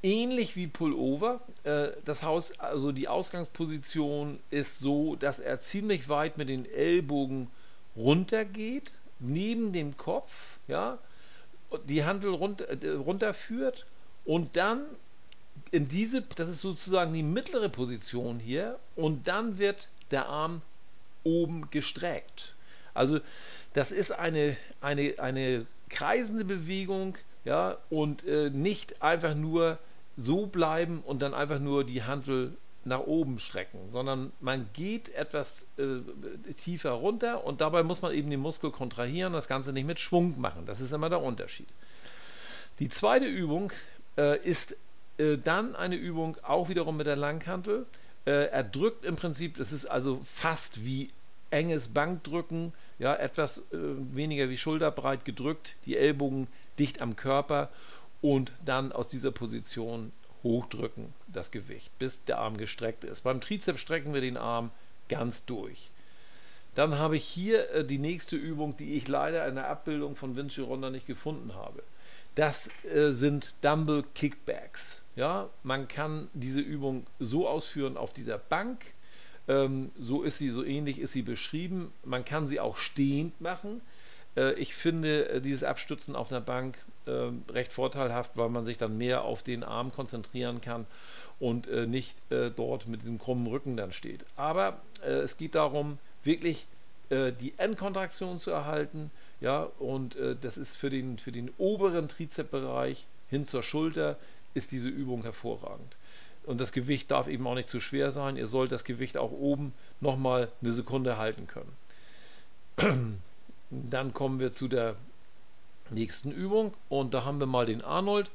ähnlich wie Pullover. Äh, das Haus, also die Ausgangsposition ist so, dass er ziemlich weit mit den Ellbogen runtergeht, neben dem Kopf, ja, die Handel runter, äh, runterführt und dann in diese, das ist sozusagen die mittlere Position hier, und dann wird der Arm oben gestreckt. Also das ist eine, eine, eine kreisende Bewegung, ja, und äh, nicht einfach nur so bleiben und dann einfach nur die Handel nach oben strecken, sondern man geht etwas äh, tiefer runter und dabei muss man eben den Muskel kontrahieren, das Ganze nicht mit Schwung machen. Das ist immer der Unterschied. Die zweite Übung äh, ist äh, dann eine Übung auch wiederum mit der Langhantel. Äh, er drückt im Prinzip, das ist also fast wie enges Bankdrücken, ja, etwas äh, weniger wie schulterbreit gedrückt, die Ellbogen dicht am Körper und dann aus dieser Position hochdrücken das Gewicht, bis der Arm gestreckt ist. Beim Trizeps strecken wir den Arm ganz durch. Dann habe ich hier äh, die nächste Übung, die ich leider in der Abbildung von Vinci Ronda nicht gefunden habe. Das äh, sind Dumble Kickbacks. Ja, man kann diese Übung so ausführen auf dieser Bank. Ähm, so ist sie, so ähnlich ist sie beschrieben. Man kann sie auch stehend machen. Äh, ich finde dieses Abstützen auf einer Bank recht vorteilhaft, weil man sich dann mehr auf den Arm konzentrieren kann und äh, nicht äh, dort mit diesem krummen Rücken dann steht. Aber äh, es geht darum, wirklich die Endkontraktion zu erhalten. Ja, und das ist für den, für den oberen Trizepsbereich hin zur Schulter ist diese Übung hervorragend. Und das Gewicht darf eben auch nicht zu schwer sein. Ihr sollt das Gewicht auch oben nochmal eine Sekunde halten können. Dann kommen wir zu der nächsten Übung und da haben wir mal den Arnold.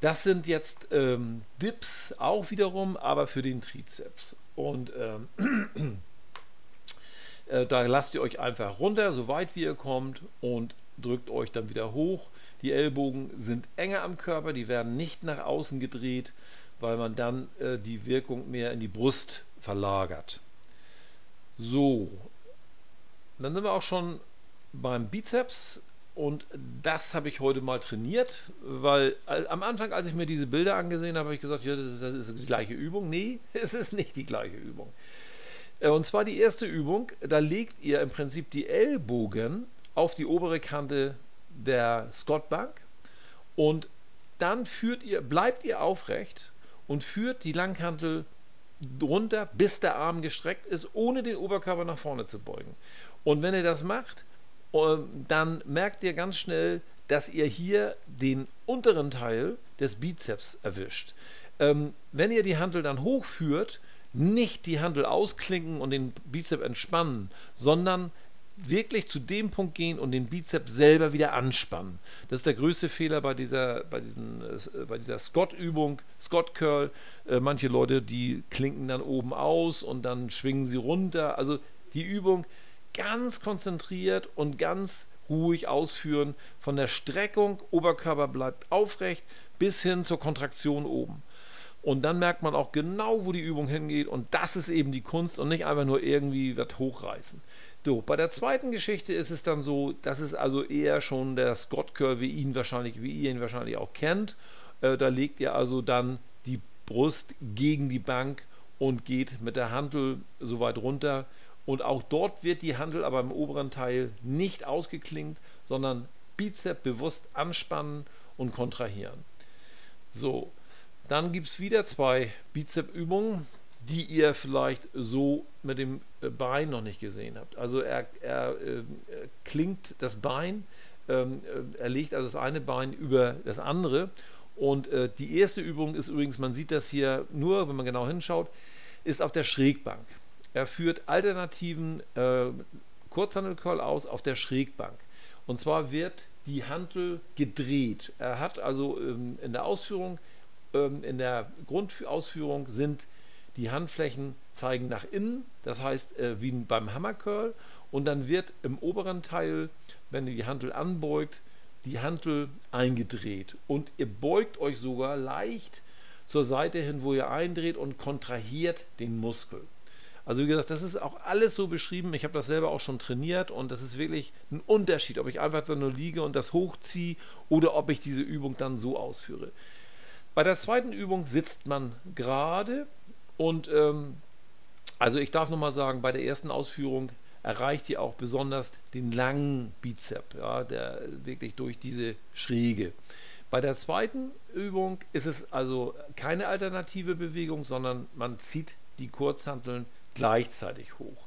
Das sind jetzt ähm, Dips auch wiederum, aber für den Trizeps. Und ähm, äh, da lasst ihr euch einfach runter, so weit wie ihr kommt und drückt euch dann wieder hoch. Die Ellbogen sind enger am Körper, die werden nicht nach außen gedreht, weil man dann äh, die Wirkung mehr in die Brust verlagert. So, dann sind wir auch schon beim Bizeps und das habe ich heute mal trainiert, weil am Anfang, als ich mir diese Bilder angesehen habe, habe ich gesagt, ja, das ist die gleiche Übung. Nee, es ist nicht die gleiche Übung. Äh, und zwar die erste Übung, da legt ihr im Prinzip die Ellbogen auf die obere Kante der Scottbank und dann führt ihr, bleibt ihr aufrecht und führt die Langhantel runter, bis der Arm gestreckt ist, ohne den Oberkörper nach vorne zu beugen. Und wenn ihr das macht, dann merkt ihr ganz schnell, dass ihr hier den unteren Teil des Bizeps erwischt. Ähm, wenn ihr die Hantel dann hochführt, nicht die Handel ausklinken und den Bizeps entspannen, sondern wirklich zu dem Punkt gehen und den Bizeps selber wieder anspannen. Das ist der größte Fehler bei dieser, bei diesen, äh, bei dieser Scott-Übung, Scott-Curl. Äh, manche Leute, die klinken dann oben aus und dann schwingen sie runter. Also die Übung ganz konzentriert und ganz ruhig ausführen. Von der Streckung, Oberkörper bleibt aufrecht, bis hin zur Kontraktion oben. Und dann merkt man auch genau, wo die Übung hingeht. Und das ist eben die Kunst und nicht einfach nur irgendwie was hochreißen. So, bei der zweiten Geschichte ist es dann so, das ist also eher schon der Scott Curl, wie ihn wahrscheinlich, wie ihr ihn wahrscheinlich auch kennt. Äh, da legt ihr also dann die Brust gegen die Bank und geht mit der Handel so weit runter. Und auch dort wird die Handel aber im oberen Teil nicht ausgeklingt, sondern Bizep bewusst anspannen und kontrahieren. So, dann gibt es wieder zwei Bizep-Übungen, die ihr vielleicht so mit dem äh, Bein noch nicht gesehen habt. Also er, er äh, klingt das Bein, ähm, äh, er legt also das eine Bein über das andere. Und äh, die erste Übung ist übrigens, man sieht das hier nur, wenn man genau hinschaut, ist auf der Schrägbank. Er führt alternativen äh, Kurzhandelcurl aus auf der Schrägbank. Und zwar wird die Hantel gedreht. Er hat also ähm, in der Ausführung ähm, in der Grundausführung sind die Handflächen zeigen nach innen, das heißt äh, wie beim Hammercurl und dann wird im oberen Teil, wenn ihr die Hantel anbeugt, die Hantel eingedreht und ihr beugt euch sogar leicht zur Seite hin, wo ihr eindreht und kontrahiert den Muskel. Also wie gesagt, das ist auch alles so beschrieben. Ich habe das selber auch schon trainiert und das ist wirklich ein Unterschied, ob ich einfach da nur liege und das hochziehe oder ob ich diese Übung dann so ausführe. Bei der zweiten Übung sitzt man gerade und ähm, also ich darf nochmal sagen, bei der ersten Ausführung erreicht ihr auch besonders den langen Bizep, ja, der wirklich durch diese Schräge. Bei der zweiten Übung ist es also keine alternative Bewegung, sondern man zieht die Kurzhanteln gleichzeitig hoch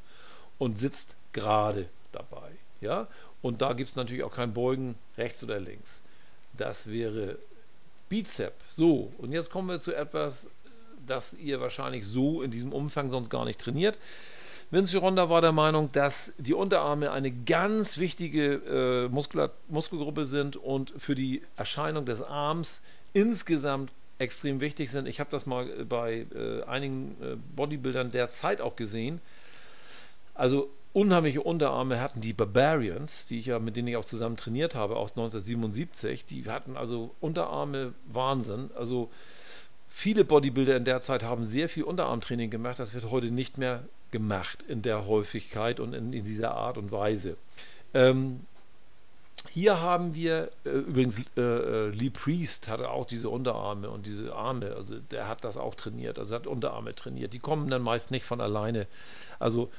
und sitzt gerade dabei. Ja? Und da gibt es natürlich auch kein Beugen rechts oder links. Das wäre Bizep. So, und jetzt kommen wir zu etwas, das ihr wahrscheinlich so in diesem Umfang sonst gar nicht trainiert. Vince Gironda war der Meinung, dass die Unterarme eine ganz wichtige äh, Muskel Muskelgruppe sind und für die Erscheinung des Arms insgesamt extrem wichtig sind. Ich habe das mal bei äh, einigen äh, Bodybuildern der Zeit auch gesehen. Also unheimliche Unterarme hatten die Barbarians, die ich ja mit denen ich auch zusammen trainiert habe, auch 1977. Die hatten also Unterarme Wahnsinn. Also viele Bodybuilder in der Zeit haben sehr viel Unterarmtraining gemacht. Das wird heute nicht mehr gemacht in der Häufigkeit und in, in dieser Art und Weise. Ähm, hier haben wir äh, übrigens äh, äh, Lee Priest hatte auch diese Unterarme und diese Arme, also der hat das auch trainiert, also hat Unterarme trainiert. Die kommen dann meist nicht von alleine. Also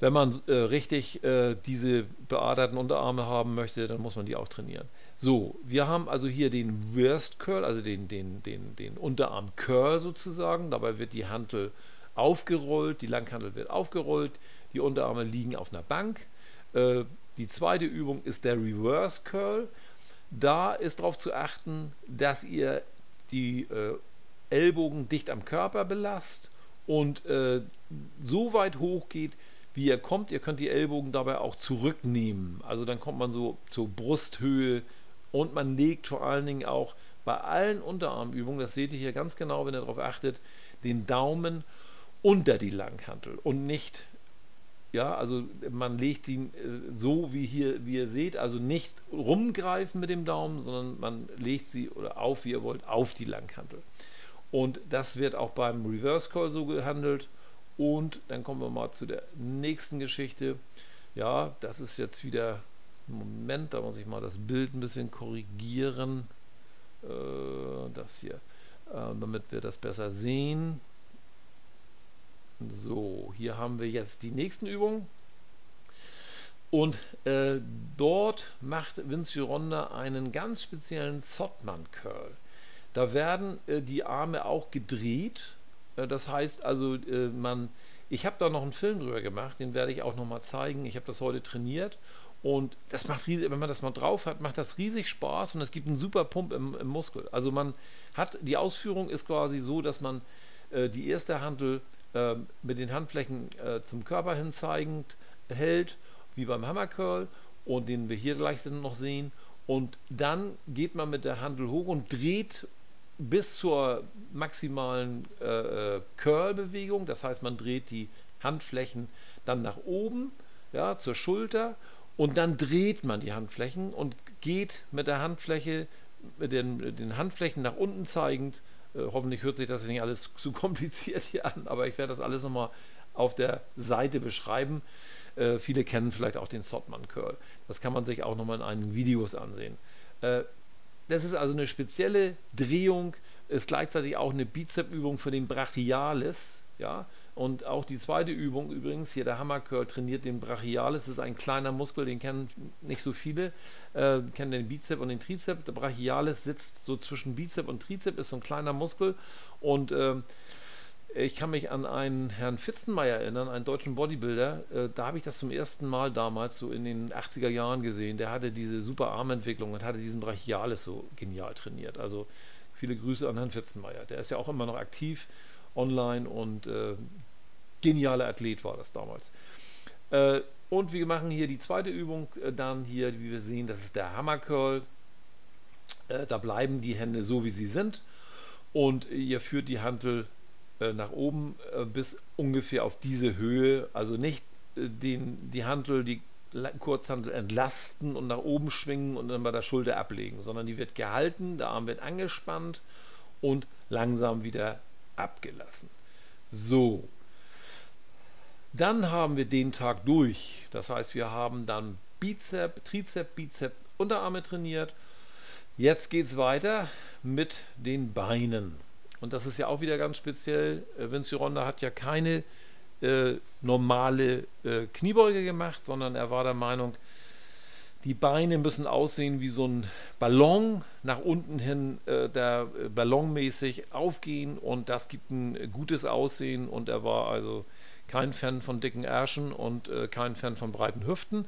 wenn man äh, richtig äh, diese beaderten Unterarme haben möchte, dann muss man die auch trainieren. So, wir haben also hier den Worst Curl, also den, den, den, den Unterarm Curl sozusagen. Dabei wird die Hantel aufgerollt, die Langhantel wird aufgerollt, die Unterarme liegen auf einer Bank. Die zweite Übung ist der Reverse Curl. Da ist darauf zu achten, dass ihr die äh, Ellbogen dicht am Körper belasst und äh, so weit hoch geht, wie ihr kommt. Ihr könnt die Ellbogen dabei auch zurücknehmen. Also dann kommt man so zur Brusthöhe und man legt vor allen Dingen auch bei allen Unterarmübungen, das seht ihr hier ganz genau, wenn ihr darauf achtet, den Daumen unter die Langhantel und nicht, ja, also man legt ihn äh, so wie hier, wie ihr seht, also nicht rumgreifen mit dem Daumen, sondern man legt sie oder auf, wie ihr wollt, auf die Langhantel. Und das wird auch beim Reverse Call so gehandelt. Und dann kommen wir mal zu der nächsten Geschichte. Ja, das ist jetzt wieder Moment, da muss ich mal das Bild ein bisschen korrigieren. Äh, das hier, äh, damit wir das besser sehen. So, hier haben wir jetzt die nächsten Übungen. Und äh, dort macht Vince Gironda einen ganz speziellen Zottmann Curl. Da werden äh, die Arme auch gedreht. Äh, das heißt also, äh, man, ich habe da noch einen Film drüber gemacht, den werde ich auch noch mal zeigen. Ich habe das heute trainiert und das macht riesig, wenn man das mal drauf hat, macht das riesig Spaß und es gibt einen super Pump im, im Muskel. Also man hat, die Ausführung ist quasi so, dass man äh, die erste Handel äh, mit den Handflächen äh, zum Körper hin zeigend hält, wie beim Hammer Curl und den wir hier gleich noch sehen. Und dann geht man mit der Handel hoch und dreht bis zur maximalen äh, äh, Curl-Bewegung. Das heißt, man dreht die Handflächen dann nach oben, ja, zur Schulter und dann dreht man die Handflächen und geht mit der Handfläche, mit den, den Handflächen nach unten zeigend. Äh, hoffentlich hört sich das nicht alles zu kompliziert hier an, aber ich werde das alles nochmal auf der Seite beschreiben. Äh, viele kennen vielleicht auch den Sotman Curl. Das kann man sich auch nochmal in einigen Videos ansehen. Äh, das ist also eine spezielle Drehung, ist gleichzeitig auch eine Bizepsübung für den Brachialis. Ja, und auch die zweite Übung übrigens, hier der Hammer Curl trainiert den Brachialis, das ist ein kleiner Muskel, den kennen nicht so viele, äh, kennen den Bizep und den Trizep. Der Brachialis sitzt so zwischen Bizep und Trizep, ist so ein kleiner Muskel und äh, ich kann mich an einen Herrn Fitzenmeier erinnern, einen deutschen Bodybuilder. Äh, da habe ich das zum ersten Mal damals so in den 80er Jahren gesehen. Der hatte diese super Armentwicklung und hatte diesen Brachialis so genial trainiert. Also viele Grüße an Herrn Fitzenmeier. Der ist ja auch immer noch aktiv online und äh, genialer Athlet war das damals. Äh, und wir machen hier die zweite Übung äh, dann hier, wie wir sehen, das ist der Hammer Curl. Äh, da bleiben die Hände so, wie sie sind und ihr führt die Hantel äh, nach oben bis ungefähr auf diese Höhe, also nicht den, die Hantel, die Kurzhantel entlasten und nach oben schwingen und dann bei der Schulter ablegen, sondern die wird gehalten, der Arm wird angespannt und langsam wieder abgelassen. So, dann haben wir den Tag durch. Das heißt, wir haben dann Bizep, Trizep, Bizep, Unterarme trainiert. Jetzt geht es weiter mit den Beinen. Und das ist ja auch wieder ganz speziell. Äh, Vinci Ronda hat ja keine äh, normale äh, Kniebeuge gemacht, sondern er war der Meinung, die Beine müssen aussehen wie so ein Ballon, nach unten hin äh, der äh, ballonmäßig aufgehen und das gibt ein gutes Aussehen und er war also kein Fan von dicken Ärschen und äh, kein Fan von breiten Hüften.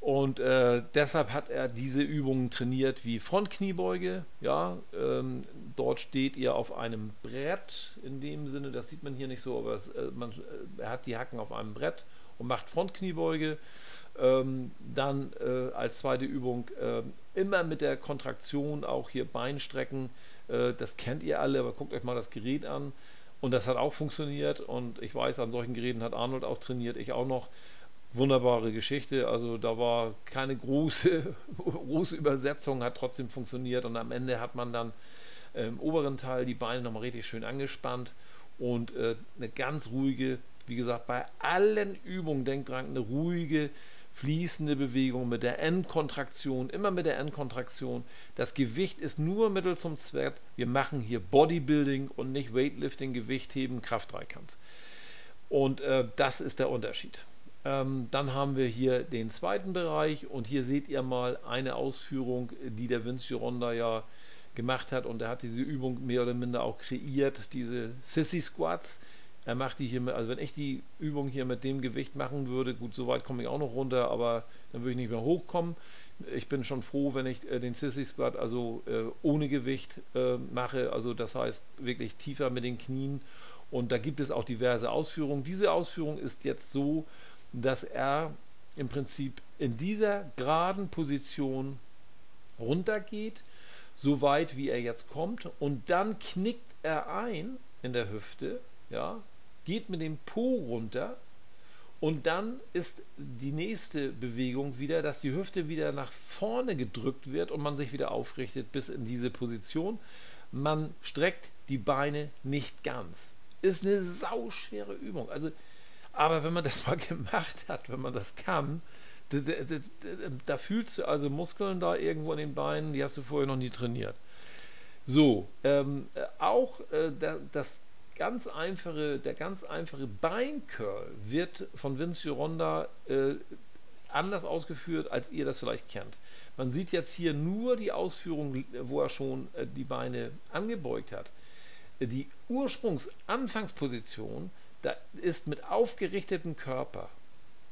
Und äh, deshalb hat er diese Übungen trainiert wie Frontkniebeuge. Ja, ähm, dort steht ihr auf einem Brett. In dem Sinne, das sieht man hier nicht so, aber es, äh, man, äh, er hat die Hacken auf einem Brett und macht Frontkniebeuge. Ähm, dann äh, als zweite Übung äh, immer mit der Kontraktion auch hier Beinstrecken. Äh, das kennt ihr alle, aber guckt euch mal das Gerät an. Und das hat auch funktioniert. Und ich weiß, an solchen Geräten hat Arnold auch trainiert, ich auch noch. Wunderbare Geschichte. Also da war keine große, große Übersetzung, hat trotzdem funktioniert. Und am Ende hat man dann im oberen Teil die Beine nochmal richtig schön angespannt und äh, eine ganz ruhige, wie gesagt, bei allen Übungen, denkt dran, eine ruhige fließende Bewegung mit der Endkontraktion, immer mit der Endkontraktion. Das Gewicht ist nur Mittel zum Zweck. Wir machen hier Bodybuilding und nicht Weightlifting, Gewichtheben, Kraftdreikampf. Und äh, das ist der Unterschied. Ähm, dann haben wir hier den zweiten Bereich und hier seht ihr mal eine Ausführung, die der Vince Gironda ja gemacht hat und er hat diese Übung mehr oder minder auch kreiert, diese Sissy Squats. Er macht die hier mit, also wenn ich die Übung hier mit dem Gewicht machen würde, gut, so weit komme ich auch noch runter, aber dann würde ich nicht mehr hochkommen. Ich bin schon froh, wenn ich äh, den Sissy Squat also äh, ohne Gewicht äh, mache, also das heißt wirklich tiefer mit den Knien. Und da gibt es auch diverse Ausführungen. Diese Ausführung ist jetzt so, dass er im Prinzip in dieser geraden Position runtergeht, so weit wie er jetzt kommt, und dann knickt er ein in der Hüfte, ja, geht mit dem Po runter und dann ist die nächste Bewegung wieder, dass die Hüfte wieder nach vorne gedrückt wird und man sich wieder aufrichtet bis in diese Position. Man streckt die Beine nicht ganz. Ist eine sauschwere Übung. Also, aber wenn man das mal gemacht hat, wenn man das kann, Da, da, da, da, fühlst du also Muskeln da irgendwo in den Beinen, die hast du vorher noch nie trainiert. So, ähm, auch äh, das ganz einfache, der ganz einfache Beincurl wird von Vince Gironda äh, anders ausgeführt, als ihr das vielleicht kennt. Man sieht jetzt hier nur die Ausführung, wo er schon äh, die Beine angebeugt hat. Die Ursprungsanfangsposition da ist mit aufgerichtetem Körper.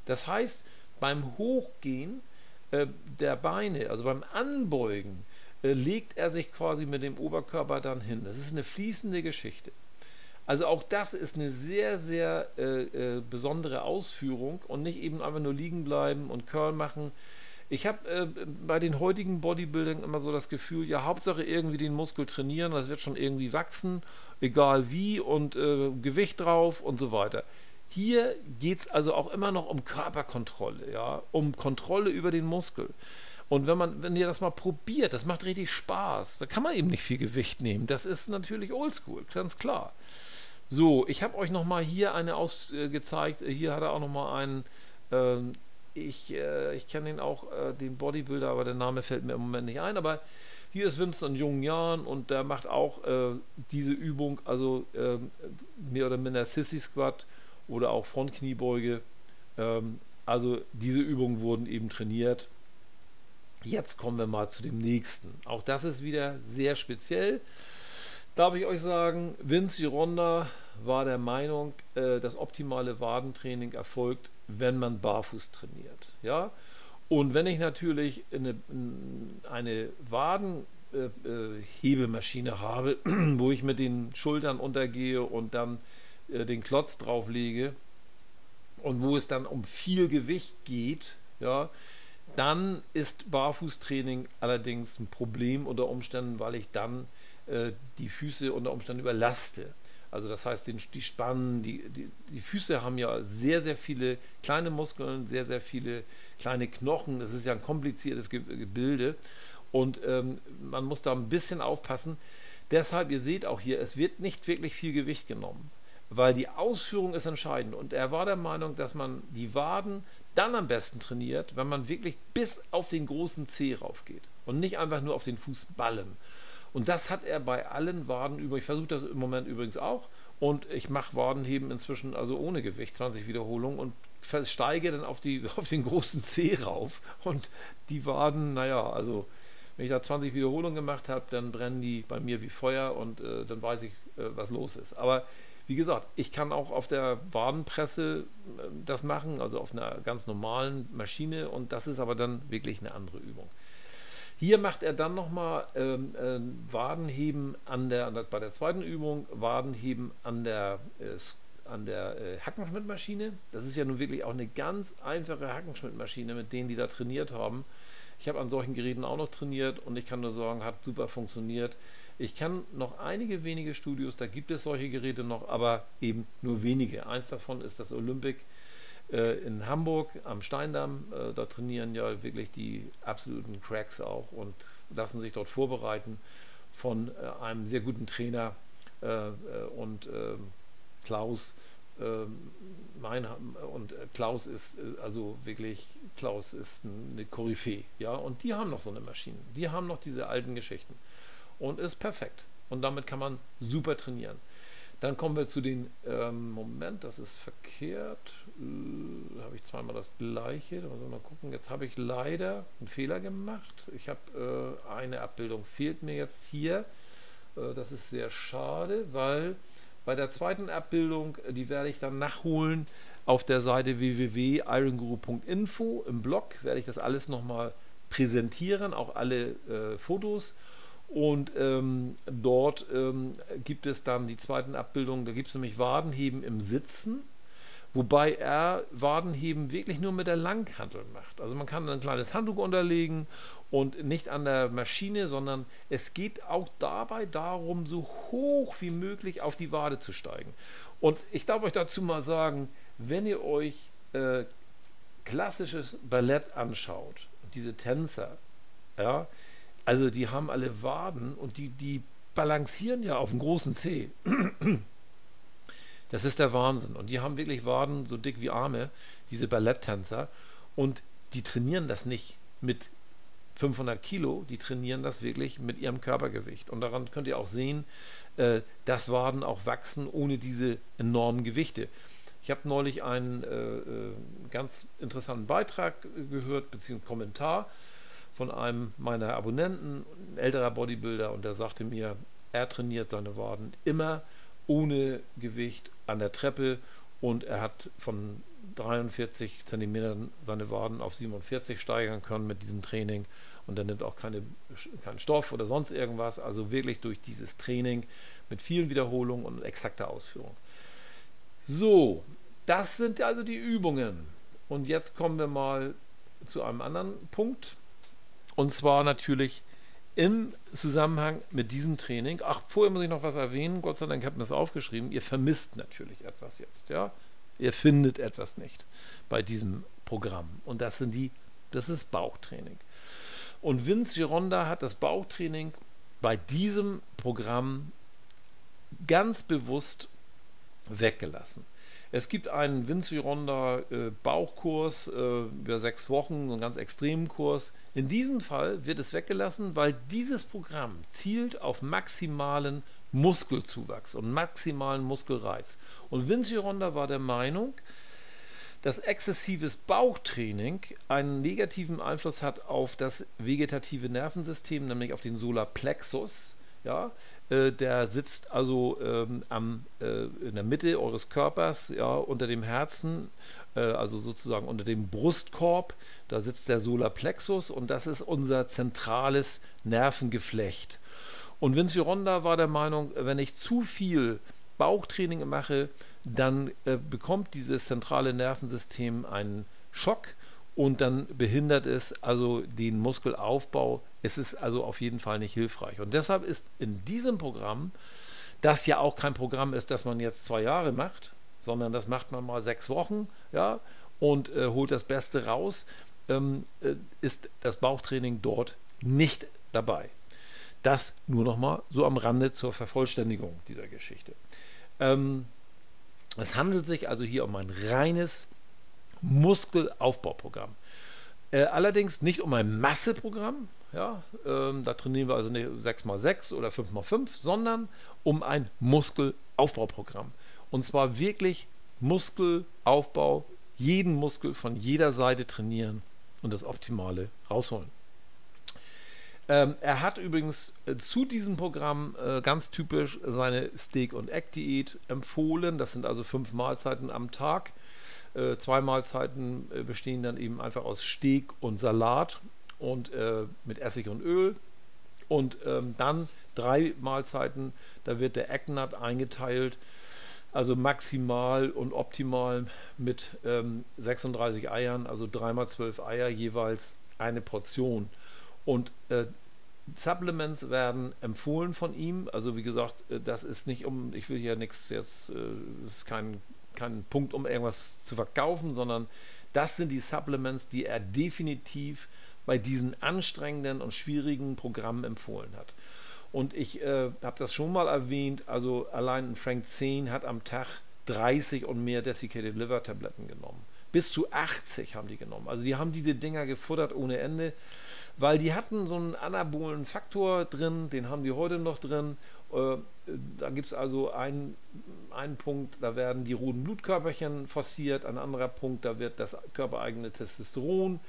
Das heißt, beim Hochgehen äh, der Beine, also beim Anbeugen, äh, legt er sich quasi mit dem Oberkörper dann hin. Das ist eine fließende Geschichte. Also auch das ist eine sehr, sehr äh, äh besondere Ausführung und nicht eben einfach nur liegen bleiben und Curl machen. Ich habe äh, bei den heutigen Bodybuildern immer so das Gefühl, ja, Hauptsache irgendwie den Muskel trainieren, das wird schon irgendwie wachsen, egal wie und äh, Gewicht drauf und so weiter. Hier geht es also auch immer noch um Körperkontrolle, ja, um Kontrolle über den Muskel. Und wenn man, wenn ihr das mal probiert, das macht richtig Spaß. Da kann man eben nicht viel Gewicht nehmen. Das ist natürlich oldschool, ganz klar. So, ich habe euch nochmal hier eine ausgezeigt. Äh, hier hat er auch nochmal einen. Ähm, ich äh, ich kenne den auch, äh, den Bodybuilder, aber der Name fällt mir im Moment nicht ein. Aber hier ist Vincent in jungen Jahren und der macht auch äh, diese Übung, also ähm, mehr oder minder Sissy Squat oder auch Frontkniebeuge. Ähm, also diese Übungen wurden eben trainiert. Jetzt kommen wir mal zu dem nächsten. Auch das ist wieder sehr speziell. Darf ich euch sagen, Vince Gironda war der Meinung, äh, das optimale Wadentraining erfolgt, wenn man barfuß trainiert. Ja? Und wenn ich natürlich eine, eine Wadenhebemaschine äh, habe, wo ich mit den Schultern untergehe und dann äh, den Klotz drauflege und wo es dann um viel Gewicht geht, ja, dann ist Barfußtraining allerdings ein Problem unter Umständen, weil ich dann äh, die Füße unter Umständen überlaste. Also das heißt, die Spannen, die, die, die, Füße haben ja sehr, sehr viele kleine Muskeln, sehr, sehr viele kleine Knochen. Das ist ja ein kompliziertes Gebilde und ähm, man muss da ein bisschen aufpassen. Deshalb, ihr seht auch hier, es wird nicht wirklich viel Gewicht genommen, weil die Ausführung ist entscheidend. Und er war der Meinung, dass man die Waden dann am besten trainiert, wenn man wirklich bis auf den großen Zeh raufgeht und nicht einfach nur auf den Fußballen. Und das hat er bei allen Wadenübungen. Ich versuche das im Moment übrigens auch. Und ich mache Wadenheben inzwischen also ohne Gewicht, 20 Wiederholungen und steige dann auf, die, auf den großen C rauf. Und die Waden, naja, also wenn ich da 20 Wiederholungen gemacht habe, dann brennen die bei mir wie Feuer und äh, dann weiß ich, äh, was los ist. Aber wie gesagt, ich kann auch auf der Wadenpresse äh, das machen, also auf einer ganz normalen Maschine und das ist aber dann wirklich eine andere Übung. Hier macht er dann nochmal ähm, äh, Wadenheben an der, bei der zweiten Übung, Wadenheben an der, äh, an der äh, Hackenschmidt-Maschine. Das ist ja nun wirklich auch eine ganz einfache Hackenschmidt-Maschine, mit denen die da trainiert haben. Ich habe an solchen Geräten auch noch trainiert und ich kann nur sagen, hat super funktioniert. Ich kann noch einige wenige Studios, da gibt es solche Geräte noch, aber eben nur wenige. Eins davon ist das Olympic in Hamburg am Steindamm. Äh, da trainieren ja wirklich die absoluten Cracks auch und lassen sich dort vorbereiten von äh, einem sehr guten Trainer äh, äh, und ähm, Klaus. Ähm, mein, und Klaus ist also wirklich, Klaus ist eine Koryphäe, ja, und die haben noch so eine Maschine, die haben noch diese alten Geschichten und ist perfekt. Und damit kann man super trainieren. Dann kommen wir zu den, ähm, Moment, das ist verkehrt, äh, habe ich zweimal das gleiche, da mal gucken, jetzt habe ich leider einen Fehler gemacht, ich habe äh, eine Abbildung, fehlt mir jetzt hier, äh, das ist sehr schade, weil bei der zweiten Abbildung, äh, die werde ich dann nachholen auf der Seite www.ironguru.info im Blog, werde ich das alles nochmal präsentieren, auch alle äh, Fotos und ähm, dort ähm, gibt es dann die zweiten Abbildungen, da gibt es nämlich Wadenheben im Sitzen, wobei er Wadenheben wirklich nur mit der Langhantel macht. Also man kann ein kleines Handtuch unterlegen und nicht an der Maschine, sondern es geht auch dabei darum, so hoch wie möglich auf die Wade zu steigen. Und ich darf euch dazu mal sagen, wenn ihr euch äh, klassisches Ballett anschaut, diese Tänzer, ja, also die haben alle Waden und die, die balancieren ja auf dem großen C. Das ist der Wahnsinn. Und die haben wirklich Waden so dick wie Arme, diese Balletttänzer. Und die trainieren das nicht mit 500 Kilo, die trainieren das wirklich mit ihrem Körpergewicht. Und daran könnt ihr auch sehen, äh, dass Waden auch wachsen ohne diese enormen Gewichte. Ich habe neulich einen äh, äh, ganz interessanten Beitrag gehört, beziehungsweise Kommentar von einem meiner Abonnenten, ein älterer Bodybuilder, und der sagte mir, er trainiert seine Waden immer ohne Gewicht an der Treppe und er hat von 43 Zentimetern seine Waden auf 47 steigern können mit diesem Training und er nimmt auch keine, keinen Stoff oder sonst irgendwas, also wirklich durch dieses Training mit vielen Wiederholungen und exakter Ausführung. So, das sind also die Übungen. Und jetzt kommen wir mal zu einem anderen Punkt. Und zwar natürlich im Zusammenhang mit diesem Training. Ach, vorher muss ich noch was erwähnen. Gott sei Dank habe ich das aufgeschrieben. Ihr vermisst natürlich etwas jetzt, ja. Ihr findet etwas nicht bei diesem Programm. Und das sind die, das ist Bauchtraining. Und Vince Gironda hat das Bauchtraining bei diesem Programm ganz bewusst weggelassen. Es gibt einen Vince Gironda äh, Bauchkurs äh, über sechs Wochen, einen ganz extremen Kurs. In diesem Fall wird es weggelassen, weil dieses Programm zielt auf maximalen Muskelzuwachs und maximalen Muskelreiz. Und Vince Gironda war der Meinung, dass exzessives Bauchtraining einen negativen Einfluss hat auf das vegetative Nervensystem, nämlich auf den Solarplexus. Ja, äh, der sitzt also ähm, am, äh, in der Mitte eures Körpers, ja, unter dem Herzen, äh, also sozusagen unter dem Brustkorb. Da sitzt der Solarplexus und das ist unser zentrales Nervengeflecht. Und Vinci Ronda war der Meinung, wenn ich zu viel Bauchtraining mache, dann äh, bekommt dieses zentrale Nervensystem einen Schock und dann behindert es also den Muskelaufbau. Es ist also auf jeden Fall nicht hilfreich. Und deshalb ist in diesem Programm, das ja auch kein Programm ist, das man jetzt zwei Jahre macht, sondern das macht man mal sechs Wochen, ja, und äh, holt das Beste raus, ähm, äh, ist das Bauchtraining dort nicht dabei. Das nur noch mal so am Rande zur Vervollständigung dieser Geschichte. Ähm, es handelt sich also hier um ein reines Muskelaufbauprogramm. Äh, allerdings nicht um ein Masseprogramm, ja, ähm, da trainieren wir also nicht 6x6 oder 5x5, sondern um ein Muskelaufbauprogramm. Und zwar wirklich Muskelaufbau, jeden Muskel von jeder Seite trainieren und das Optimale rausholen. Ähm, er hat übrigens äh, zu diesem Programm äh, ganz typisch seine Steak- und Egg-Diät empfohlen. Das sind also fünf Mahlzeiten am Tag. Äh, zwei Mahlzeiten äh, bestehen dann eben einfach aus Steak und Salat und äh, mit Essig und Öl. Und ähm, dann drei Mahlzeiten, da wird der Eggnut eingeteilt, also maximal und optimal mit ähm, 36 Eiern, also dreimal zwölf Eier jeweils eine Portion. Und äh, Supplements werden empfohlen von ihm. Also wie gesagt, äh, das ist nicht um, ich will hier nichts jetzt, äh, ist kein, kein Punkt, um irgendwas zu verkaufen, sondern das sind die Supplements, die er definitiv bei diesen anstrengenden und schwierigen Programmen empfohlen hat. Und ich äh, habe das schon mal erwähnt, also allein Frank 10 hat am Tag 30 und mehr Desiccated Liver Tabletten genommen. Bis zu 80 haben die genommen. Also die haben diese Dinger gefuttert ohne Ende weil die hatten so einen anabolen Faktor drin, den haben die heute noch drin. Äh, da gibt es also einen, einen Punkt, da werden die roten Blutkörperchen forciert, ein anderer Punkt, da wird das körpereigene Testosteron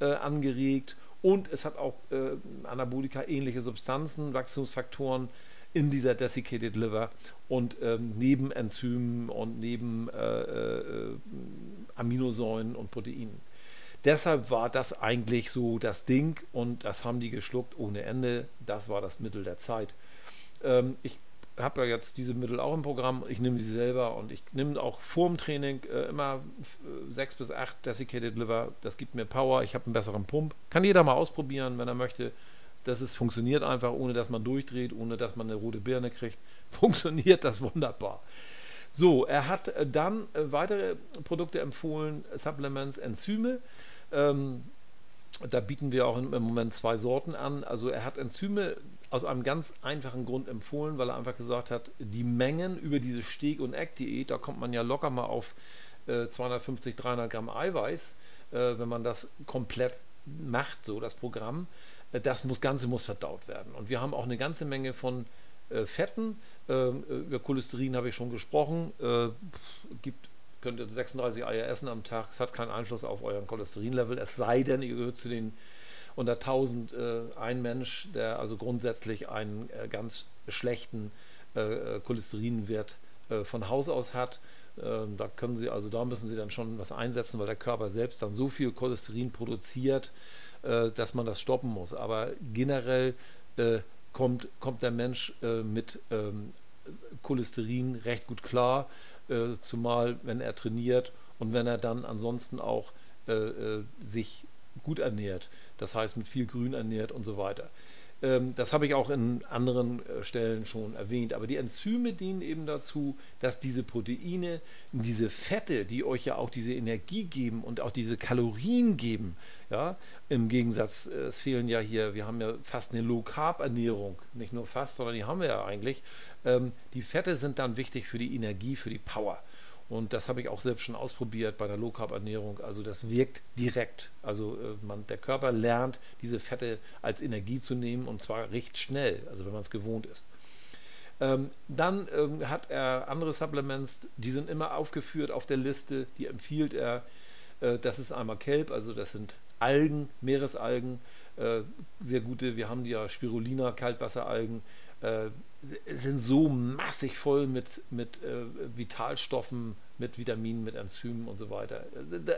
äh, angeregt und es hat auch äh, Anabolika-ähnliche Substanzen, Wachstumsfaktoren in dieser Desiccated Liver und ähm, neben Enzymen und neben äh, äh, Aminosäuren und Proteinen. Deshalb war das eigentlich so das Ding und das haben die geschluckt ohne Ende. Das war das Mittel der Zeit. Ähm, ich habe ja jetzt diese Mittel auch im Programm. Ich nehme sie selber und ich nehme auch vor dem Training äh, immer sechs bis acht Desiccated Liver. Das gibt mir Power. Ich habe einen besseren Pump. Kann jeder mal ausprobieren, wenn er möchte. Das ist, funktioniert einfach, ohne dass man durchdreht, ohne dass man eine rote Birne kriegt. Funktioniert das wunderbar. So, er hat äh, dann äh, weitere Produkte empfohlen, Supplements, Enzyme. Ähm, da bieten wir auch im Moment zwei Sorten an. Also er hat Enzyme aus einem ganz einfachen Grund empfohlen, weil er einfach gesagt hat, die Mengen über diese Steg- und Eck-Diät, da kommt man ja locker mal auf äh, 250, 300 Gramm Eiweiß. äh, wenn man das komplett macht, so das Programm. Äh, das muss, Ganze muss verdaut werden. Und wir haben auch eine ganze Menge von äh, Fetten. Ähm, äh, über Cholesterin habe ich schon gesprochen. Äh, gibt, könnt ihr 36 Eier essen am Tag. Es hat keinen Einfluss auf euren Cholesterinlevel. Es sei denn, ihr gehört zu den unter 1000 äh, ein Mensch, der also grundsätzlich einen äh, ganz schlechten äh, Cholesterinwert von Haus aus hat. Ähm, da können Sie, also da müssen Sie dann schon was einsetzen, weil der Körper selbst dann so viel Cholesterin produziert, dass man das stoppen muss. Aber generell kommt, kommt der Mensch äh, mit ähm, Cholesterin recht gut klar, äh, zumal wenn er trainiert und wenn er dann ansonsten auch äh, äh sich gut ernährt, das heißt mit viel Grün ernährt und so weiter. Ähm, das habe ich auch in anderen äh, Stellen schon erwähnt. Aber die Enzyme dienen eben dazu, dass diese Proteine, diese Fette, die euch ja auch diese Energie geben und auch diese Kalorien geben, ja, im Gegensatz, äh, es fehlen ja hier, wir haben ja fast eine Low-Carb-Ernährung, nicht nur fast, sondern die haben wir ja eigentlich. Ähm, die Fette sind dann wichtig für die Energie, für die Power. Und das habe ich auch selbst schon ausprobiert bei der Low Carb Ernährung. Also das wirkt direkt. Also äh, man, der Körper lernt, diese Fette als Energie zu nehmen und zwar recht schnell, also wenn man es gewohnt ist. Ähm, dann ähm, hat er andere Supplements, die sind immer aufgeführt auf der Liste, die empfiehlt er. Äh, das ist einmal Kelp, also das sind Algen, Meeresalgen, äh, sehr gute. Wir haben die ja Spirulina, Kaltwasseralgen, äh, sind so massig voll mit, mit äh, Vitalstoffen, mit Vitaminen, mit Enzymen und so weiter.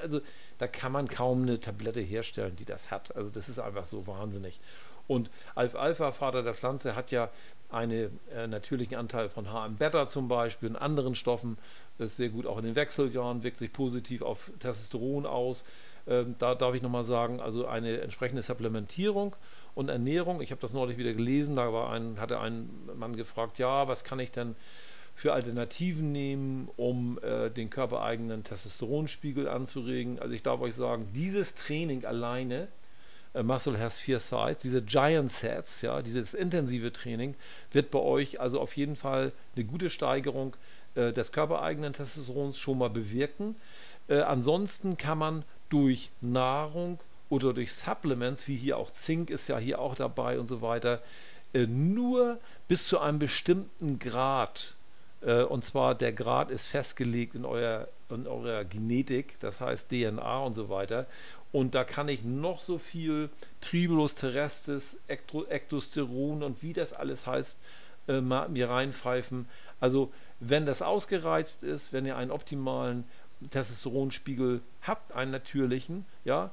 Also da kann man kaum eine Tablette herstellen, die das hat. Also das ist einfach so wahnsinnig. Und Alpha-Alpha, Vater der Pflanze, hat ja einen äh, natürlichen Anteil von HM-Beta zum Beispiel und anderen Stoffen. Das ist sehr gut auch in den Wechseljahren, wirkt sich positiv auf Testosteron aus. Ähm, da darf ich nochmal sagen, also eine entsprechende Supplementierung und Ernährung. Ich habe das neulich wieder gelesen, da war ein, hatte ein Mann gefragt, ja, was kann ich denn für Alternativen nehmen, um äh, den körpereigenen Testosteronspiegel anzuregen. Also ich darf euch sagen, dieses Training alleine, äh, Muscle has vier sides, diese Giant Sets, ja, dieses intensive Training, wird bei euch also auf jeden Fall eine gute Steigerung äh, des körpereigenen Testosterons schon mal bewirken. Äh, ansonsten kann man durch Nahrung oder durch Supplements, wie hier auch Zink ist ja hier auch dabei und so weiter, äh, nur bis zu einem bestimmten Grad, äh, und zwar der Grad ist festgelegt in, euer, in eurer Genetik, das heißt DNA und so weiter, und da kann ich noch so viel Tribulus terrestris, Ektosteron und wie das alles heißt, äh, mir reinpfeifen. Also wenn das ausgereizt ist, wenn ihr einen optimalen Testosteronspiegel habt, einen natürlichen, ja,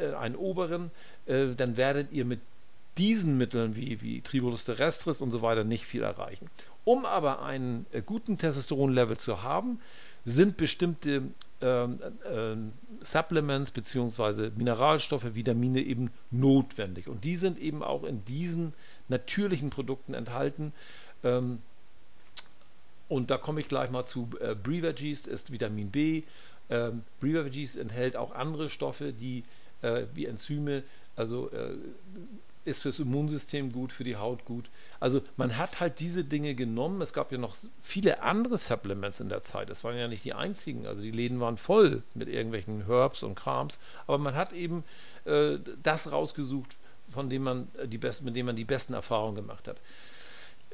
äh, einen oberen, äh, dann werdet ihr mit diesen Mitteln wie, wie Tribulus terrestris und so weiter nicht viel erreichen. Um aber einen äh, guten Testosteronlevel zu haben, sind bestimmte ähm, äh, Supplements bzw. Mineralstoffe, Vitamine eben notwendig. Und die sind eben auch in diesen natürlichen Produkten enthalten. Ähm, und da komme ich gleich mal zu. Äh, Brevergie's ist Vitamin B. Ähm, Brevergie's enthält auch andere Stoffe, die äh, wie Enzyme, also äh, ist fürs Immunsystem gut, für die Haut gut. Also man hat halt diese Dinge genommen. Es gab ja noch viele andere Supplements in der Zeit. Das waren ja nicht die einzigen. Also die Läden waren voll mit irgendwelchen Herbs und Krams. Aber man hat eben äh, das rausgesucht, von dem man die besten, mit dem man die besten Erfahrungen gemacht hat.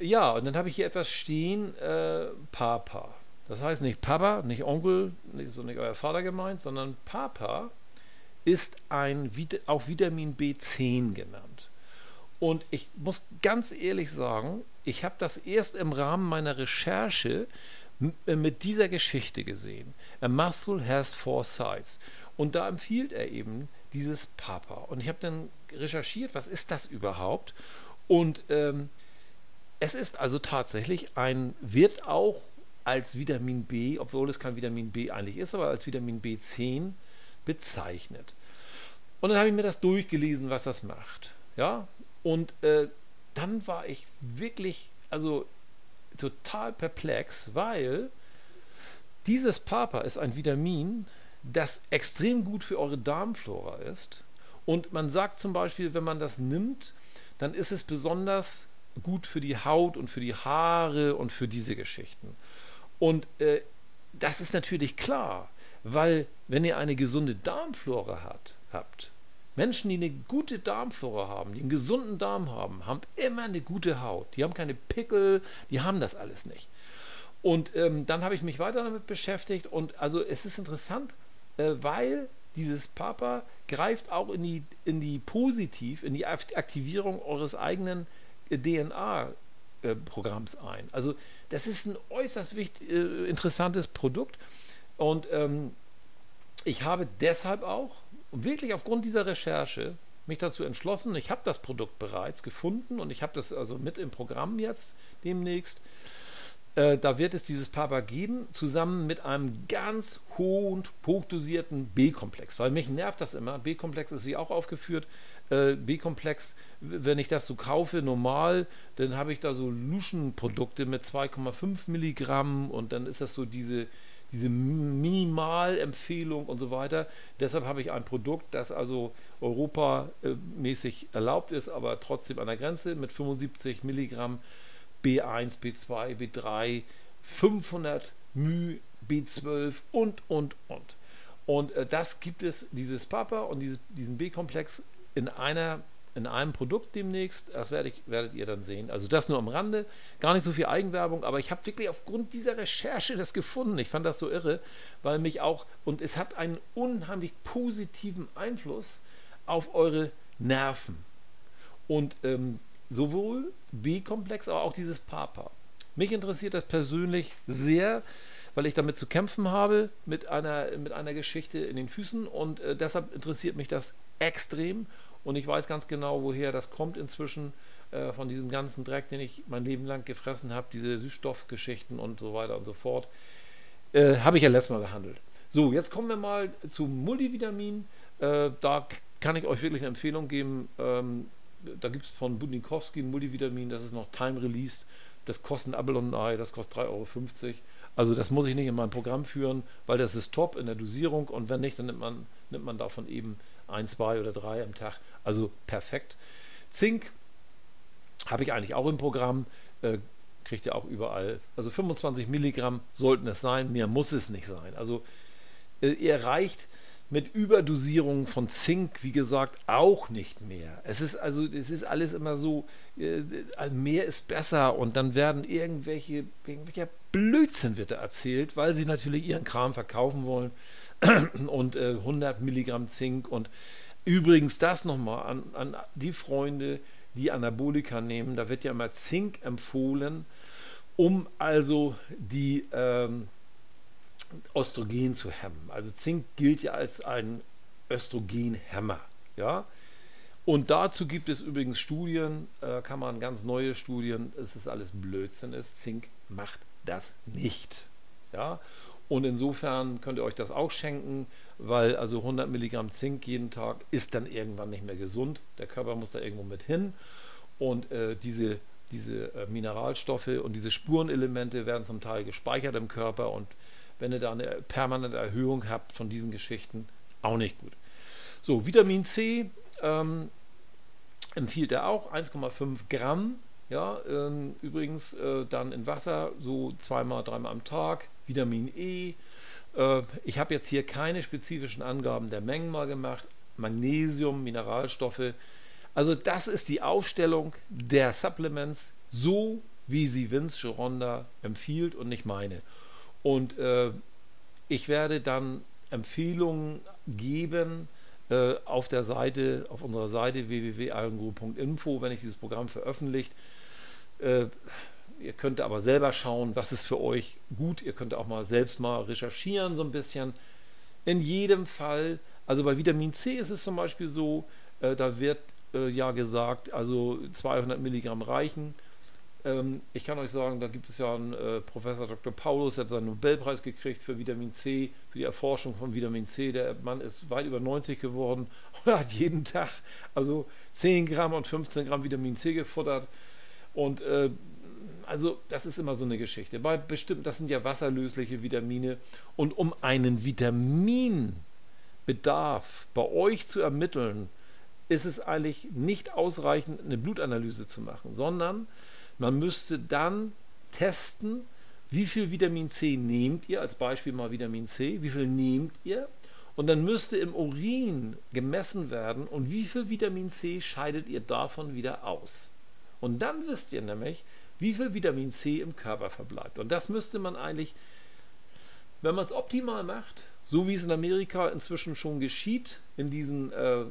Ja, und dann habe ich hier etwas stehen, äh, Papa. Das heißt nicht Papa, nicht Onkel, nicht so nicht euer Vater gemeint, sondern Papa ist ein, auch Vitamin B10 genannt. Und ich muss ganz ehrlich sagen, ich habe das erst im Rahmen meiner Recherche äh, mit dieser Geschichte gesehen. A muscle has four sides. Und da empfiehlt er eben dieses Papa. Und ich habe dann recherchiert, was ist das überhaupt? Und ähm, es ist also tatsächlich ein, wird auch als Vitamin B, obwohl es kein Vitamin B eigentlich ist, aber als Vitamin B10 bezeichnet. Und dann habe ich mir das durchgelesen, was das macht. Ja, und äh, dann war ich wirklich, also total perplex, weil dieses Papa ist ein Vitamin, das extrem gut für eure Darmflora ist. Und man sagt zum Beispiel, wenn man das nimmt, dann ist es besonders gut für die Haut und für die Haare und für diese Geschichten. Und äh, das ist natürlich klar, weil wenn ihr eine gesunde Darmflora hat, habt, Menschen, die eine gute Darmflora haben, die einen gesunden Darm haben, haben immer eine gute Haut. Die haben keine Pickel, die haben das alles nicht. Und ähm, dann habe ich mich weiter damit beschäftigt und also es ist interessant, äh, weil dieses Papa greift auch in die, in die positiv, in die Aktivierung eures eigenen äh, DNA-Programms äh, ein. Also das ist ein äußerst wichtig, äh, interessantes Produkt und ähm, ich habe deshalb auch, wirklich aufgrund dieser Recherche mich dazu entschlossen, ich habe das Produkt bereits gefunden und ich habe das also mit im Programm jetzt demnächst. Äh, da wird es dieses Papa geben, zusammen mit einem ganz hohen, hochdosierten B-Komplex. Weil mich nervt das immer. B-Komplex ist hier auch aufgeführt. Äh, B-Komplex, wenn ich das so kaufe, normal, dann habe ich da so Luschen-Produkte mit 2,5 Milligramm und dann ist das so diese, diese Minimalempfehlung und so weiter. Deshalb habe ich ein Produkt, das also europamäßig erlaubt ist, aber trotzdem an der Grenze mit 75 Milligramm B1, B2, B3, 500 μ, B12 und, und, und. Und äh, das gibt es, dieses Papa und dieses, diesen B-Komplex in einer in einem Produkt demnächst. Das werde ich, werdet ihr dann sehen. Also das nur am Rande. Gar nicht so viel Eigenwerbung, aber ich habe wirklich aufgrund dieser Recherche das gefunden. Ich fand das so irre, weil mich auch, und es hat einen unheimlich positiven Einfluss auf eure Nerven. Und ähm, sowohl B-Komplex, aber auch dieses Papa. Mich interessiert das persönlich sehr, weil ich damit zu kämpfen habe mit einer, mit einer Geschichte in den Füßen und äh, deshalb interessiert mich das extrem und ich weiß ganz genau, woher das kommt inzwischen äh, von diesem ganzen Dreck, den ich mein Leben lang gefressen habe, diese Süßstoffgeschichten und so weiter und so fort. Äh, habe ich ja letztes Mal behandelt. So, jetzt kommen wir mal zum Multivitamin. Äh, da kann ich euch wirklich eine Empfehlung geben. Ähm, da gibt es von Budnikowski ein Multivitamin, das ist noch time released. Das kostet ein Apple Ei, das kostet 3,50 Euro. Also das muss ich nicht in mein Programm führen, weil das ist top in der Dosierung und wenn nicht, dann nimmt man, nimmt man davon eben ein, zwei oder drei am Tag. Also perfekt. Zink habe ich eigentlich auch im Programm. Äh, kriegt ihr auch überall. Also 25 Milligramm sollten es sein, mehr muss es nicht sein. Also äh, ihr reicht mit Überdosierung von Zink, wie gesagt, auch nicht mehr. Es ist also, es ist alles immer so, äh, also mehr ist besser und dann werden irgendwelche, irgendwelcher Blödsinn wird da erzählt, weil sie natürlich ihren Kram verkaufen wollen und äh, 100 Milligramm Zink und übrigens das nochmal an, an die Freunde, die Anabolika nehmen, da wird ja immer Zink empfohlen, um also die ähm, Östrogen zu hemmen. Also Zink gilt ja als ein Östrogenhemmer. Ja? Und dazu gibt es übrigens Studien, äh, kann man ganz neue Studien, es ist alles Blödsinn ist, Zink macht das nicht. Ja? Und insofern könnt ihr euch das auch schenken, weil also 100 Milligramm Zink jeden Tag ist dann irgendwann nicht mehr gesund. Der Körper muss da irgendwo mit hin. Und äh, diese, diese äh, Mineralstoffe und diese Spurenelemente werden zum Teil gespeichert im Körper und wenn ihr da eine permanente Erhöhung habt von diesen Geschichten, auch nicht gut. So, Vitamin C ähm, empfiehlt er auch 1,5 Gramm. Ja, ähm, übrigens äh, dann in Wasser so zweimal, dreimal am Tag. Vitamin E. Äh, ich habe jetzt hier keine spezifischen Angaben der Mengen mal gemacht. Magnesium, Mineralstoffe. Also das ist die Aufstellung der Supplements, so wie sie Vince Gironda empfiehlt und nicht meine. Und äh, ich werde dann Empfehlungen geben äh, auf der Seite, auf unserer Seite www.irongroove.info, wenn ich dieses Programm veröffentlicht. Äh, ihr könnt aber selber schauen, was ist für euch gut. Ihr könnt auch mal selbst mal recherchieren so ein bisschen. In jedem Fall, also bei Vitamin C ist es zum Beispiel so, äh, da wird äh, ja gesagt, also 200 Milligramm reichen ähm, ich kann euch sagen, da gibt es ja einen äh, Professor Dr. Paulus, der hat seinen Nobelpreis gekriegt für Vitamin C, für die Erforschung von Vitamin C. Der Mann ist weit über 90 geworden und hat jeden Tag also 10 Gramm und 15 Gramm Vitamin C gefuttert. Und äh, also das ist immer so eine Geschichte. Bei bestimmt, das sind ja wasserlösliche Vitamine. Und um einen Vitaminbedarf bei euch zu ermitteln, ist es eigentlich nicht ausreichend, eine Blutanalyse zu machen, sondern man müsste dann testen, wie viel Vitamin C nehmt ihr, als Beispiel mal Vitamin C, wie viel nehmt ihr Und dann müsste im Urin gemessen werden und wie viel Vitamin C scheidet ihr davon wieder aus. Und dann wisst ihr nämlich, wie viel Vitamin C im Körper verbleibt. Und das müsste man eigentlich, wenn man es optimal macht, so wie es in Amerika inzwischen schon geschieht, in diesen äh,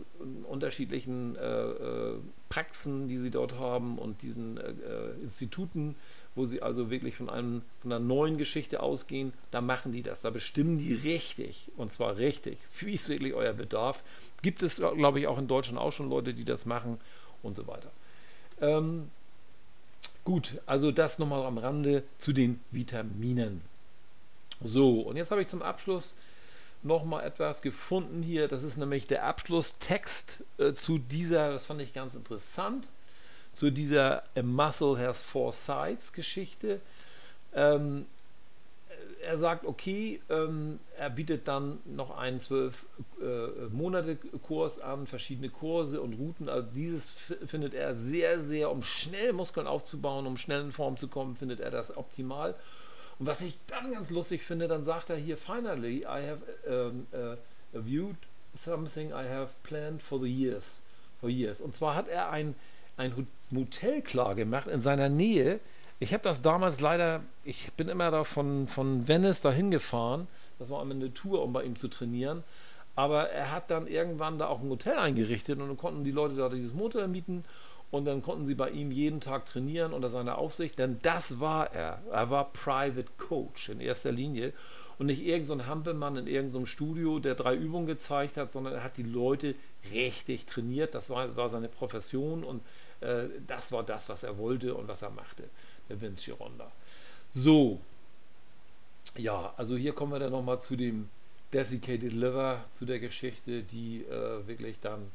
unterschiedlichen äh, äh, Praxen, die sie dort haben und diesen äh, äh, Instituten, wo sie also wirklich von, einem, von einer neuen Geschichte ausgehen, da machen die das, da bestimmen die richtig und zwar richtig, wie ist wirklich euer Bedarf. Gibt es, glaube ich, auch in Deutschland auch schon Leute, die das machen und so weiter. Ähm, gut, also das nochmal am Rande zu den Vitaminen. So, und jetzt habe ich zum Abschluss nochmal etwas gefunden hier. Das ist nämlich der Abschlusstext äh, zu dieser, das fand ich ganz interessant, zu dieser A Muscle Has Four Sides Geschichte. Ähm, er sagt, okay, ähm, er bietet dann noch einen zwölf äh, Monate Kurs an, verschiedene Kurse und Routen. Also dieses findet er sehr, sehr, um schnell Muskeln aufzubauen, um schnell in Form zu kommen, findet er das optimal. Und was ich dann ganz lustig finde, dann sagt er hier, finally, I have um, uh, viewed something I have planned for the years. For years. Und zwar hat er ein, ein Motel klar gemacht in seiner Nähe. Ich habe das damals leider, ich bin immer da von, von Venice dahin gefahren. Das war einmal eine Tour, um bei ihm zu trainieren. Aber er hat dann irgendwann da auch ein Hotel eingerichtet und dann konnten die Leute da dieses Motel mieten und dann konnten sie bei ihm jeden Tag trainieren unter seiner Aufsicht, denn das war er. Er war Private Coach in erster Linie und nicht irgendein so Hampelmann in irgendeinem so Studio, der drei Übungen gezeigt hat, sondern er hat die Leute richtig trainiert. Das war, war seine Profession und äh, das war das, was er wollte und was er machte, der Vince Gironda. So, ja, also hier kommen wir dann nochmal zu dem Desiccated Liver, zu der Geschichte, die äh, wirklich dann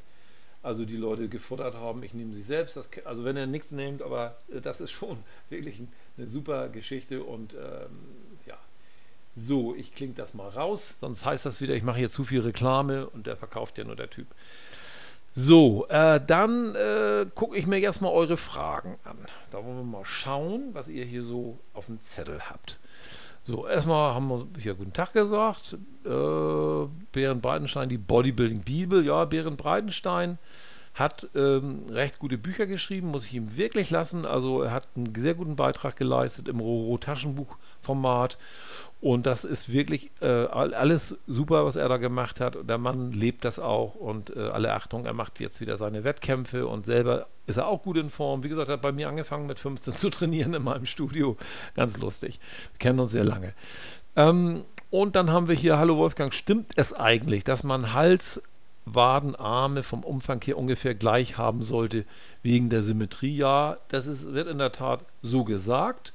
also die Leute gefuttert haben. Ich nehme sie selbst. Das, also wenn ihr nichts nehmt, aber äh, das ist schon wirklich eine super Geschichte und ähm, ja. So, ich klinge das mal raus, sonst heißt das wieder, ich mache hier zu viel Reklame und der verkauft ja nur der Typ. So, äh, dann äh, gucke ich mir jetzt mal eure Fragen an. Da wollen wir mal schauen, was ihr hier so auf dem Zettel habt. So, erstmal haben wir hier guten Tag gesagt. Äh, Bären Breitenstein, die Bodybuilding Bibel. Ja, Bären Breitenstein hat ähm, recht gute Bücher geschrieben, muss ich ihm wirklich lassen. Also er hat einen sehr guten Beitrag geleistet im Roro Taschenbuchformat und das ist wirklich äh, alles super, was er da gemacht hat. Der Mann lebt das auch und äh, alle Achtung, er macht jetzt wieder seine Wettkämpfe und selber ist er auch gut in Form. Wie gesagt, er hat bei mir angefangen mit 15 zu trainieren in meinem Studio. Ganz lustig. Wir kennen uns sehr lange. Ähm, und dann haben wir hier, hallo Wolfgang, stimmt es eigentlich, dass man Hals, Waden, Arme vom Umfang hier ungefähr gleich haben sollte wegen der Symmetrie? Ja, das ist, wird in der Tat so gesagt.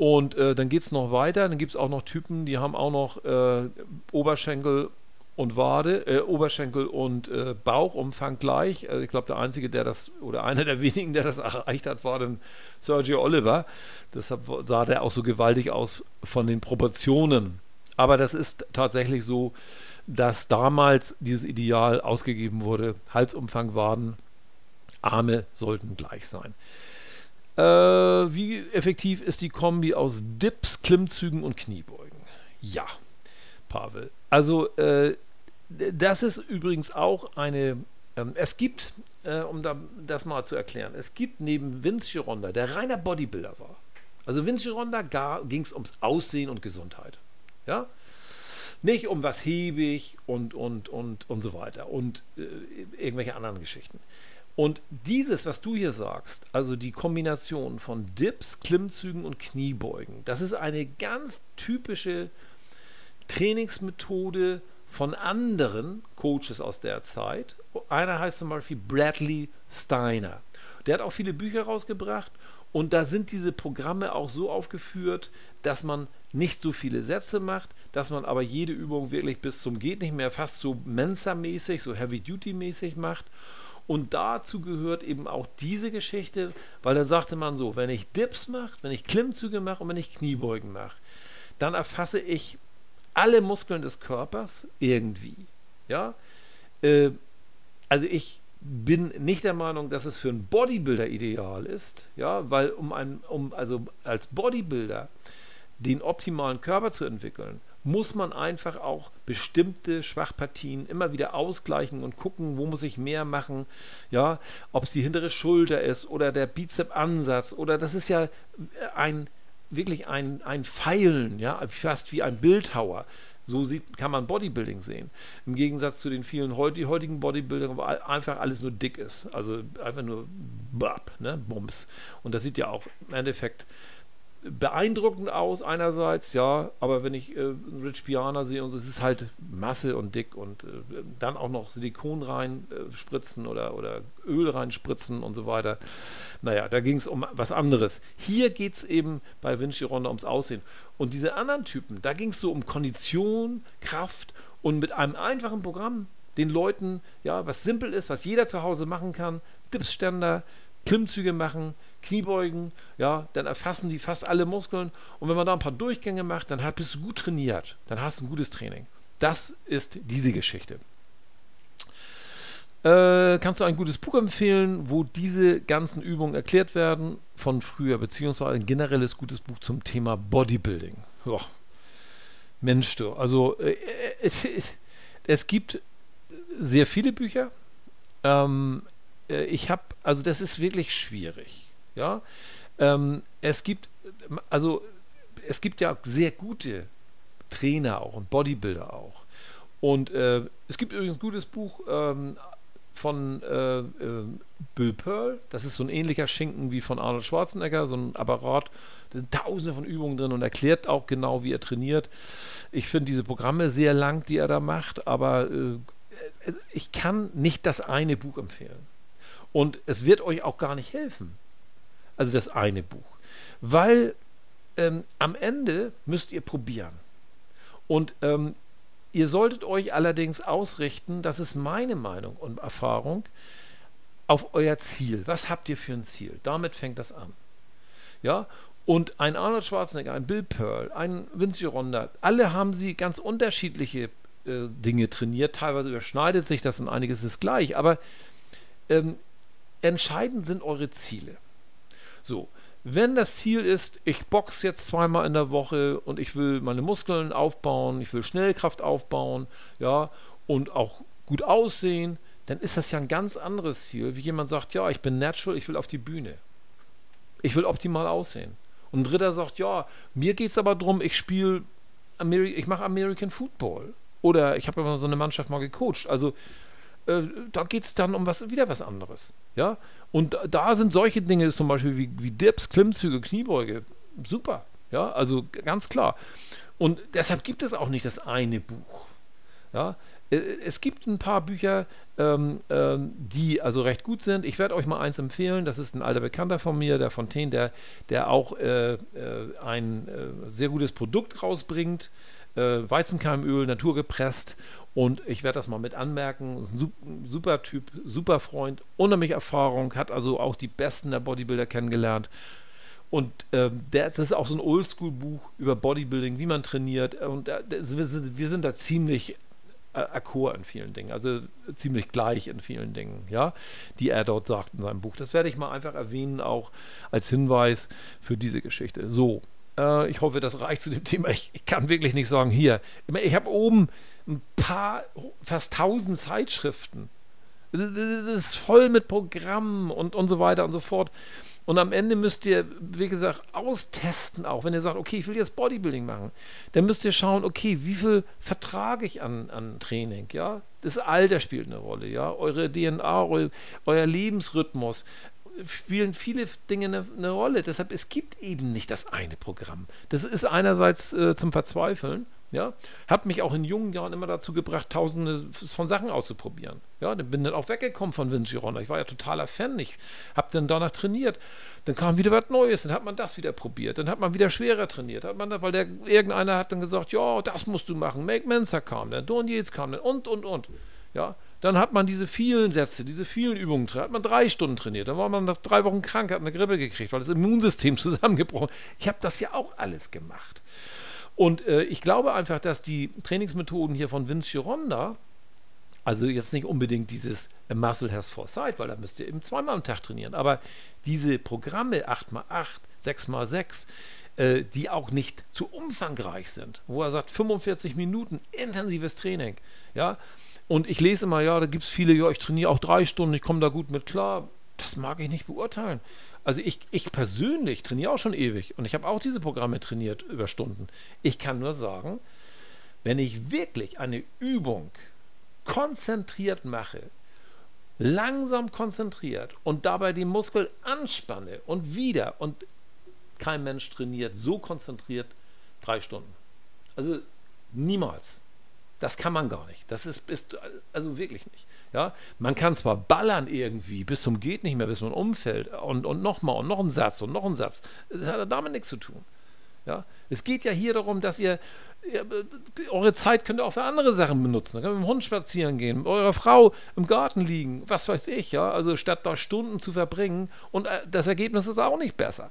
Und äh, dann geht es noch weiter. Dann gibt es auch noch Typen, die haben auch noch äh, Oberschenkel und Wade, äh, Oberschenkel und äh, Bauchumfang gleich. Also ich glaube, der Einzige, der das, oder einer der wenigen, der das erreicht hat, war dann Sergio Oliver. Deshalb sah der auch so gewaltig aus von den Proportionen. Aber das ist tatsächlich so, dass damals dieses Ideal ausgegeben wurde. Halsumfang, Waden, Arme sollten gleich sein. Äh, wie effektiv ist die Kombi aus Dips, Klimmzügen und Kniebeugen? Ja, Pavel. Also, äh, das ist übrigens auch eine. Ähm, es gibt, äh, um da, das mal zu erklären, es gibt neben Vince Gironda, der reiner Bodybuilder war. Also, Vince Gironda ging es ums Aussehen und Gesundheit. Ja? Nicht um was hebe ich und, und, und, und so weiter und äh, irgendwelche anderen Geschichten. Und dieses, was du hier sagst, also die Kombination von Dips, Klimmzügen und Kniebeugen, das ist eine ganz typische Trainingsmethode von anderen Coaches aus der Zeit. Einer heißt zum Beispiel Bradley Steiner. Der hat auch viele Bücher rausgebracht und da sind diese Programme auch so aufgeführt, dass man nicht so viele Sätze macht, dass man aber jede Übung wirklich bis zum geht nicht mehr fast so Mensa-mäßig, so Heavy-Duty-mäßig macht und dazu gehört eben auch diese Geschichte, weil dann sagte man so, wenn ich Dips mache, wenn ich Klimmzüge mache und wenn ich Kniebeugen mache, dann erfasse ich alle Muskeln des Körpers irgendwie. Ja, äh, also ich bin nicht der Meinung, dass es für einen Bodybuilder ideal ist, ja, weil um ein, um, also als Bodybuilder den optimalen Körper zu entwickeln, muss man einfach auch bestimmte Schwachpartien immer wieder ausgleichen und gucken, wo muss ich mehr machen, ja, ob es die hintere Schulter ist oder der Bizepansatz oder das ist ja ein wirklich ein, ein Pfeilen, ja, fast wie ein Bildhauer. So sieht, kann man Bodybuilding sehen. Im Gegensatz zu den vielen heutigen Bodybuildern, wo einfach alles nur dick ist. Also einfach nur Bab, ne, Bums. Und das sieht ja auch im Endeffekt beeindruckend aus einerseits, ja, aber wenn ich äh, Rich Piana sehe und so, es ist halt Masse und dick und äh, dann auch noch Silikon reinspritzen äh, oder, oder Öl reinspritzen und so weiter. Naja, da ging es um was anderes. Hier geht es eben bei Vinci Ronda ums Aussehen. Und diese anderen Typen, da ging es so um Kondition, Kraft und mit einem einfachen Programm den Leuten, ja, was simpel ist, was jeder zu Hause machen kann, Dipsständer, Klimmzüge machen, Kniebeugen, ja, dann erfassen die fast alle Muskeln. Und wenn man da ein paar Durchgänge macht, dann bist du gut trainiert. Dann hast du ein gutes Training. Das ist diese Geschichte. Äh, kannst du ein gutes Buch empfehlen, wo diese ganzen Übungen erklärt werden von früher, beziehungsweise ein generelles gutes Buch zum Thema Bodybuilding? Joa. Mensch, du. Also, äh, es, es, gibt sehr viele Bücher. Ähm, äh, ich habe, also, das ist wirklich schwierig. Ja, ähm, es gibt, also es gibt ja sehr gute Trainer auch und Bodybuilder auch. Und äh, es gibt übrigens ein gutes Buch ähm, von äh, äh, Bill Pearl. Das ist so ein ähnlicher Schinken wie von Arnold Schwarzenegger, so ein Apparat. Da sind tausende von Übungen drin und erklärt auch genau, wie er trainiert. Ich finde diese Programme sehr lang, die er da macht, aber äh, ich kann nicht das eine Buch empfehlen. Und es wird euch auch gar nicht helfen. Also das eine Buch. Weil ähm, am Ende müsst ihr probieren. Und ähm, ihr solltet euch allerdings ausrichten, das ist meine Meinung und Erfahrung, auf euer Ziel. Was habt ihr für ein Ziel? Damit fängt das an. Ja, und ein Arnold Schwarzenegger, ein Bill Pearl, ein Vince Ronda, alle haben sie ganz unterschiedliche äh, Dinge trainiert. Teilweise überschneidet sich das und einiges ist gleich. Aber ähm, entscheidend sind eure Ziele. So, wenn das Ziel ist, ich boxe jetzt zweimal in der Woche und ich will meine Muskeln aufbauen, ich will Schnellkraft aufbauen, ja, und auch gut aussehen, dann ist das ja ein ganz anderes Ziel, wie jemand sagt, ja, ich bin natural, ich will auf die Bühne. Ich will optimal aussehen. Und ein Dritter sagt, ja, mir geht es aber darum, ich spiele, ich mache American Football. Oder ich habe immer so eine Mannschaft mal gecoacht. Also äh, da geht es dann um was, wieder was anderes. Ja? Und da sind solche Dinge zum Beispiel wie, wie Dips, Klimmzüge, Kniebeuge super. Ja, also ganz klar. Und deshalb gibt es auch nicht das eine Buch. Ja, äh, es gibt ein paar Bücher, ähm, ähm, die also recht gut sind. Ich werde euch mal eins empfehlen. Das ist ein alter Bekannter von mir, der Fontaine, der, der auch äh, äh, ein äh, sehr gutes Produkt rausbringt. Äh, Weizenkeimöl, naturgepresst und ich werde das mal mit anmerken. Super Typ, super Freund, unheimlich Erfahrung, hat also auch die besten der Bodybuilder kennengelernt. Und äh, der, das ist auch so ein Oldschool-Buch über Bodybuilding, wie man trainiert. Und äh, wir, sind, wir, sind, da ziemlich äh, akkord in vielen Dingen, also ziemlich gleich in vielen Dingen, ja, die er dort sagt in seinem Buch. Das werde ich mal einfach erwähnen, auch als Hinweis für diese Geschichte. So, äh, ich hoffe, das reicht zu dem Thema. Ich, kann wirklich nicht sagen, hier, ich habe oben ein paar, fast tausend Zeitschriften. Das ist voll mit Programmen und, und so weiter und so fort. Und am Ende müsst ihr, wie gesagt, austesten auch. Wenn ihr sagt, okay, ich will jetzt Bodybuilding machen, dann müsst ihr schauen, okay, wie viel vertrage ich an, an Training, ja? Das Alter spielt eine Rolle, ja? Eure DNA, eu, euer Lebensrhythmus spielen viele Dinge eine, eine, Rolle. Deshalb, es gibt eben nicht das eine Programm. Das ist einerseits äh, zum Verzweifeln ja, hat mich auch in jungen Jahren immer dazu gebracht, tausende von Sachen auszuprobieren. Ja, dann bin dann auch weggekommen von Vinci Ronda. Ich war ja totaler Fan. Ich habe dann danach trainiert. Dann kam wieder was Neues. Dann hat man das wieder probiert. Dann hat man wieder schwerer trainiert. Hat man da, weil der, irgendeiner hat dann gesagt, ja, das musst du machen. Make Mensa kam dann, Don Yates kam dann und, und, und. Ja, dann hat man diese vielen Sätze, diese vielen Übungen, hat man drei Stunden trainiert. Dann war man nach drei Wochen krank, hat eine Grippe gekriegt, weil das Immunsystem zusammengebrochen. Ich habe das ja auch alles gemacht. Und äh, ich glaube einfach, dass die Trainingsmethoden hier von Vince Gironda, also jetzt nicht unbedingt dieses Muscle Has Foresight, weil da müsst ihr eben zweimal am Tag trainieren, aber diese Programme 8x8, 6x6, äh, die auch nicht zu umfangreich sind, wo er sagt 45 Minuten intensives Training, ja. Und ich lese immer, ja, da gibt es viele, ja, ich trainiere auch drei Stunden, ich komme da gut mit klar. Das mag ich nicht beurteilen. Also ich, ich persönlich trainiere auch schon ewig und ich habe auch diese Programme trainiert über Stunden. Ich kann nur sagen, wenn ich wirklich eine Übung konzentriert mache, langsam konzentriert und dabei die Muskel anspanne und wieder und kein Mensch trainiert so konzentriert drei Stunden. Also niemals. Das kann man gar nicht. Das ist, ist also wirklich nicht. Ja, man kann zwar ballern irgendwie bis zum geht nicht mehr, bis man umfällt und, und nochmal und noch ein Satz und noch ein Satz. Das hat damit nichts zu tun. Ja, es geht ja hier darum, dass ihr eure Zeit könnt ihr auch für andere Sachen benutzen. Dann könnt ihr mit dem Hund spazieren gehen, mit eurer Frau im Garten liegen, was weiß ich, ja. Also statt da Stunden zu verbringen und äh, das Ergebnis ist auch nicht besser.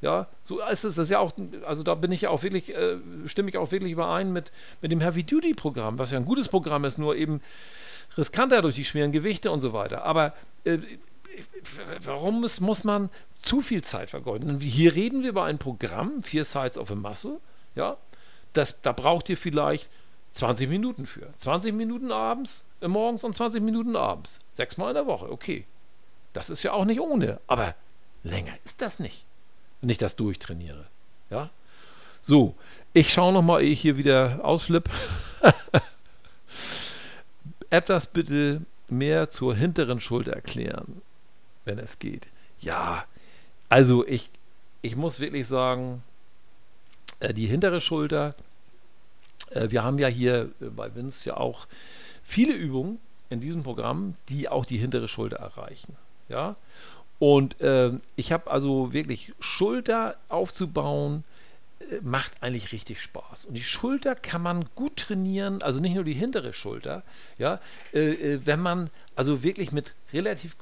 Ja, so ist es das ja auch, also da bin ich ja auch wirklich, äh, stimme ich auch wirklich überein mit, mit dem Heavy Duty Programm, was ja ein gutes Programm ist, nur eben riskanter durch die schweren Gewichte und so weiter. Aber äh, warum muss, muss man zu viel Zeit vergeuden? Hier reden wir über ein Programm, Vier Sides of a Muscle, ja, das, da braucht ihr vielleicht 20 Minuten für. 20 Minuten abends, äh, morgens und 20 Minuten abends. Sechsmal in der Woche, okay. Das ist ja auch nicht ohne, aber länger ist das nicht, ich das durchtrainiere. Ja? So, ich schaue nochmal, ehe ich hier wieder ausflipp. Etwas bitte mehr zur hinteren Schulter erklären, wenn es geht. Ja, also ich, ich muss wirklich sagen, äh, die hintere Schulter. Äh, wir haben ja hier äh, bei Vince ja auch viele Übungen in diesem Programm, die auch die hintere Schulter erreichen. Ja? Und äh, ich habe also wirklich Schulter aufzubauen, äh, macht eigentlich richtig Spaß. Und die Schulter kann man gut trainieren, also nicht nur die hintere Schulter, ja, äh, wenn man also wirklich mit relativ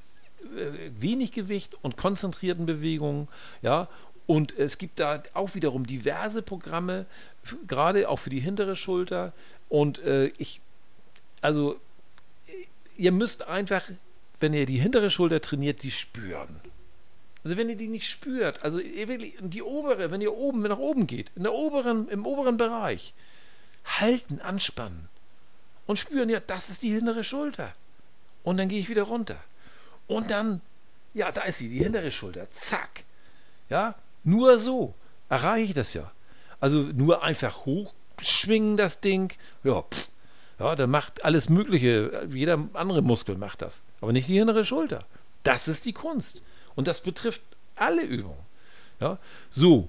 wenig Gewicht und konzentrierten Bewegungen, ja, und es gibt da auch wiederum diverse Programme, gerade auch für die hintere Schulter. Und äh, ich, also, ihr müsst einfach, wenn ihr die hintere Schulter trainiert, die spüren. Also wenn ihr die nicht spürt, also die obere, wenn ihr oben nach oben geht, in der oberen, im oberen Bereich, halten, anspannen und spüren, ja, das ist die hintere Schulter. Und dann gehe ich wieder runter. Und dann, ja, da ist sie, die hintere Schulter. Zack. Ja, nur so erreiche ich das ja. Also nur einfach hochschwingen das Ding, ja, pff, ja, da macht alles Mögliche, jeder andere Muskel macht das, aber nicht die innere Schulter. Das ist die Kunst und das betrifft alle Übungen. Ja, so,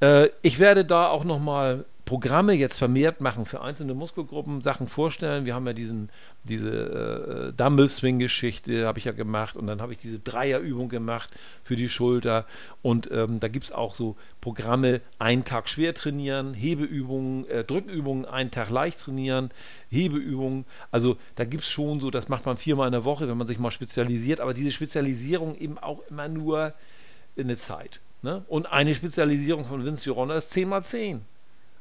äh, ich werde da auch noch mal Programme jetzt vermehrt machen für einzelne Muskelgruppen, Sachen vorstellen. Wir haben ja diesen, diese äh, Dumbbell-Swing-Geschichte, habe ich ja gemacht und dann habe ich diese Dreierübung gemacht für die Schulter und ähm, da gibt es auch so Programme, einen Tag schwer trainieren, Hebeübungen, äh, Drückübungen, einen Tag leicht trainieren, Hebeübungen. Also da gibt es schon so, das macht man viermal in der Woche, wenn man sich mal spezialisiert, aber diese Spezialisierung eben auch immer nur eine Zeit. Ne? Und eine Spezialisierung von Vince Gironda ist 10 x 10.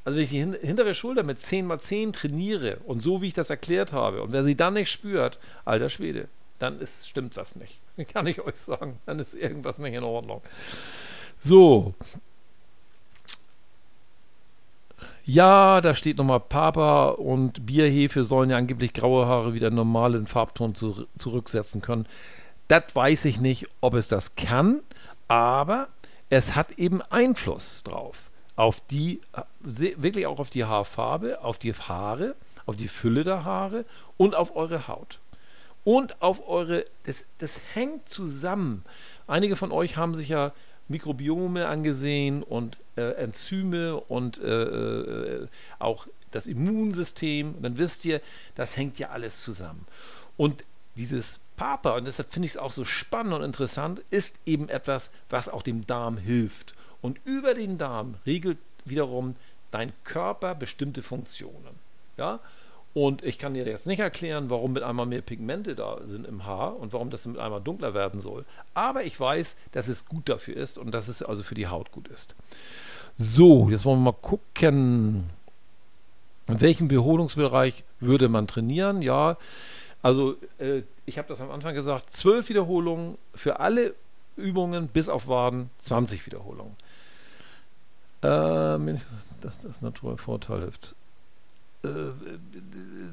Also wenn ich die hintere Schulter mit 10 x 10 trainiere und so wie ich das erklärt habe und wer sie dann nicht spürt, alter Schwede, dann ist, stimmt was nicht. Kann ich euch sagen. Dann ist irgendwas nicht in Ordnung. So. Ja, da steht nochmal Papa und Bierhefe sollen ja angeblich graue Haare wieder normal in Farbton zu, zurücksetzen können. Das weiß ich nicht, ob es das kann, aber es hat eben Einfluss drauf auf die, wirklich auch auf die Haarfarbe, auf die Haare, auf die Fülle der Haare und auf eure Haut. Und auf eure, das, das hängt zusammen. Einige von euch haben sich ja Mikrobiome angesehen und äh, Enzyme und äh, äh, auch das Immunsystem. Und dann wisst ihr, das hängt ja alles zusammen. Und dieses Papa, und deshalb finde ich es auch so spannend und interessant, ist eben etwas, was auch dem Darm hilft. Und über den Darm regelt wiederum dein Körper bestimmte Funktionen. Ja? Und ich kann dir jetzt nicht erklären, warum mit einmal mehr Pigmente da sind im Haar und warum das mit einmal dunkler werden soll. Aber ich weiß, dass es gut dafür ist und dass es also für die Haut gut ist. So, jetzt wollen wir mal gucken. In welchem Beholungsbereich würde man trainieren? Ja, also äh, ich habe das am Anfang gesagt, zwölf Wiederholungen für alle Übungen bis auf Waden, 20 Wiederholungen. Ähm, dass das Natural Vorteil hilft. Äh,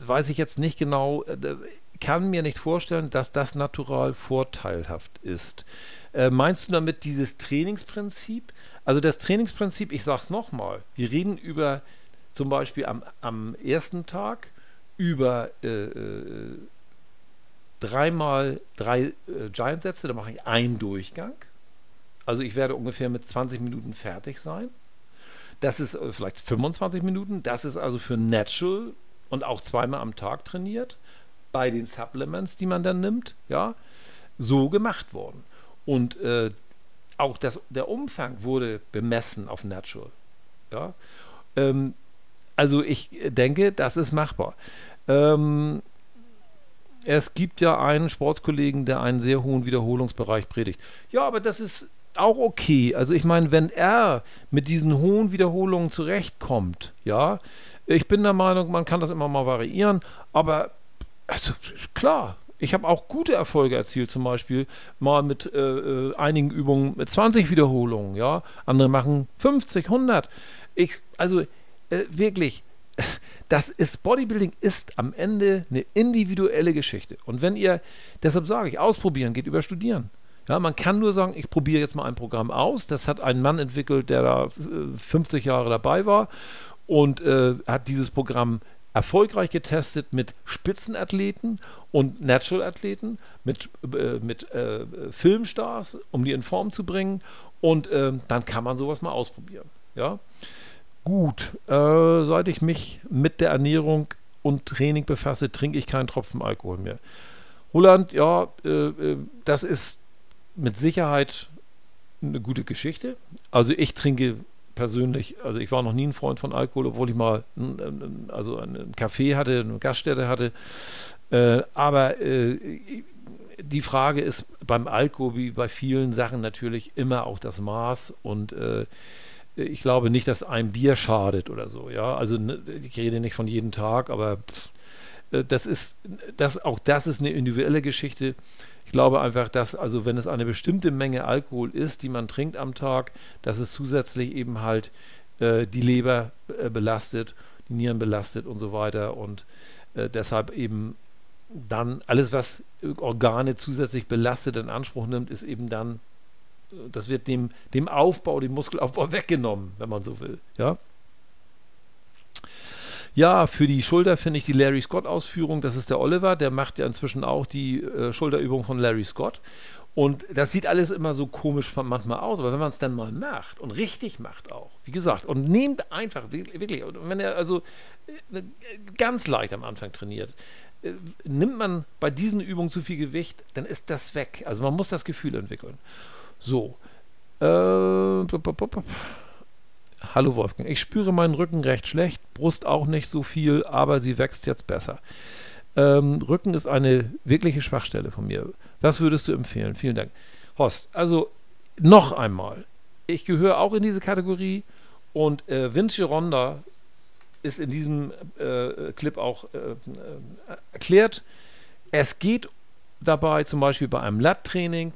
weiß ich jetzt nicht genau, äh, kann mir nicht vorstellen, dass das Natural vorteilhaft ist. Äh, meinst du damit dieses Trainingsprinzip? Also das Trainingsprinzip, ich sage es nochmal, wir reden über zum Beispiel am, am ersten Tag über äh, äh, dreimal drei äh, Giant-Sätze, da mache ich einen Durchgang. Also ich werde ungefähr mit 20 Minuten fertig sein. Das ist äh, vielleicht 25 Minuten. Das ist also für Natural und auch zweimal am Tag trainiert. Bei den Supplements, die man dann nimmt, ja, so gemacht worden. Und äh, auch das, der Umfang wurde bemessen auf Natural. Ja. Ähm, also ich denke, das ist machbar. Ähm, es gibt ja einen Sportskollegen, der einen sehr hohen Wiederholungsbereich predigt. Ja, aber das ist auch okay. Also ich meine, wenn er mit diesen hohen Wiederholungen zurechtkommt, ja, ich bin der Meinung, man kann das immer mal variieren, aber also klar, ich habe auch gute Erfolge erzielt, zum Beispiel mal mit äh, äh einigen Übungen mit 20 Wiederholungen, ja. Andere machen 50, 100. Ich, also äh, wirklich, das ist, Bodybuilding ist am Ende eine individuelle Geschichte. Und wenn ihr, deshalb sage ich, ausprobieren geht über Studieren. Ja, man kann nur sagen, ich probiere jetzt mal ein Programm aus. Das hat ein Mann entwickelt, der da 50 äh, Jahre dabei war und äh, hat dieses Programm erfolgreich getestet mit Spitzenathleten und Natural-Athleten, mit, äh, mit äh, Filmstars, um die in Form zu bringen. Und äh, dann kann man sowas mal ausprobieren. Ja? Gut, äh, seit ich mich mit der Ernährung und Training befasse, trinke ich keinen Tropfen Alkohol mehr. Roland, ja, das ist mit Sicherheit eine gute Geschichte. Also ich trinke persönlich, also ich war noch nie ein Freund von Alkohol, obwohl ich mal ein, also einen Café hatte, eine Gaststätte hatte. Äh, aber äh, die Frage ist beim Alkohol wie bei vielen Sachen natürlich immer auch das Maß und äh, ich glaube nicht, dass ein Bier schadet oder so. Ja, also ne, ich rede nicht von jedem Tag, aber pff, das ist, das, auch das ist eine individuelle Geschichte. Ich glaube einfach, dass, also wenn es eine bestimmte Menge Alkohol ist, die man trinkt am Tag, dass es zusätzlich eben halt äh, die Leber äh, belastet, die Nieren belastet und so weiter und äh, deshalb eben dann alles, was Organe zusätzlich belastet, in Anspruch nimmt, ist eben dann, äh, das wird dem, dem Aufbau, dem Muskelaufbau weggenommen, wenn man so will. Ja. Ja, für die Schulter finde ich die Larry Scott-Ausführung, das ist der Oliver, der macht ja inzwischen auch die äh, Schulterübung von Larry Scott. Und das sieht alles immer so komisch manchmal aus, aber wenn man es dann mal macht und richtig macht auch, wie gesagt, und nehmt einfach, wirklich, wenn er also äh, ganz leicht am Anfang trainiert, äh, nimmt man bei diesen Übungen zu viel Gewicht, dann ist das weg. Also man muss das Gefühl entwickeln. So. Äh, Hallo Wolfgang, ich spüre meinen Rücken recht schlecht, Brust auch nicht so viel, aber sie wächst jetzt besser. Ähm, Rücken ist eine wirkliche Schwachstelle von mir. Was würdest du empfehlen? Vielen Dank. Horst, also noch einmal, ich gehöre auch in diese Kategorie und äh, Vinci Ronda ist in diesem äh, Clip auch äh, äh erklärt. Es geht dabei zum Beispiel bei einem Lat-Training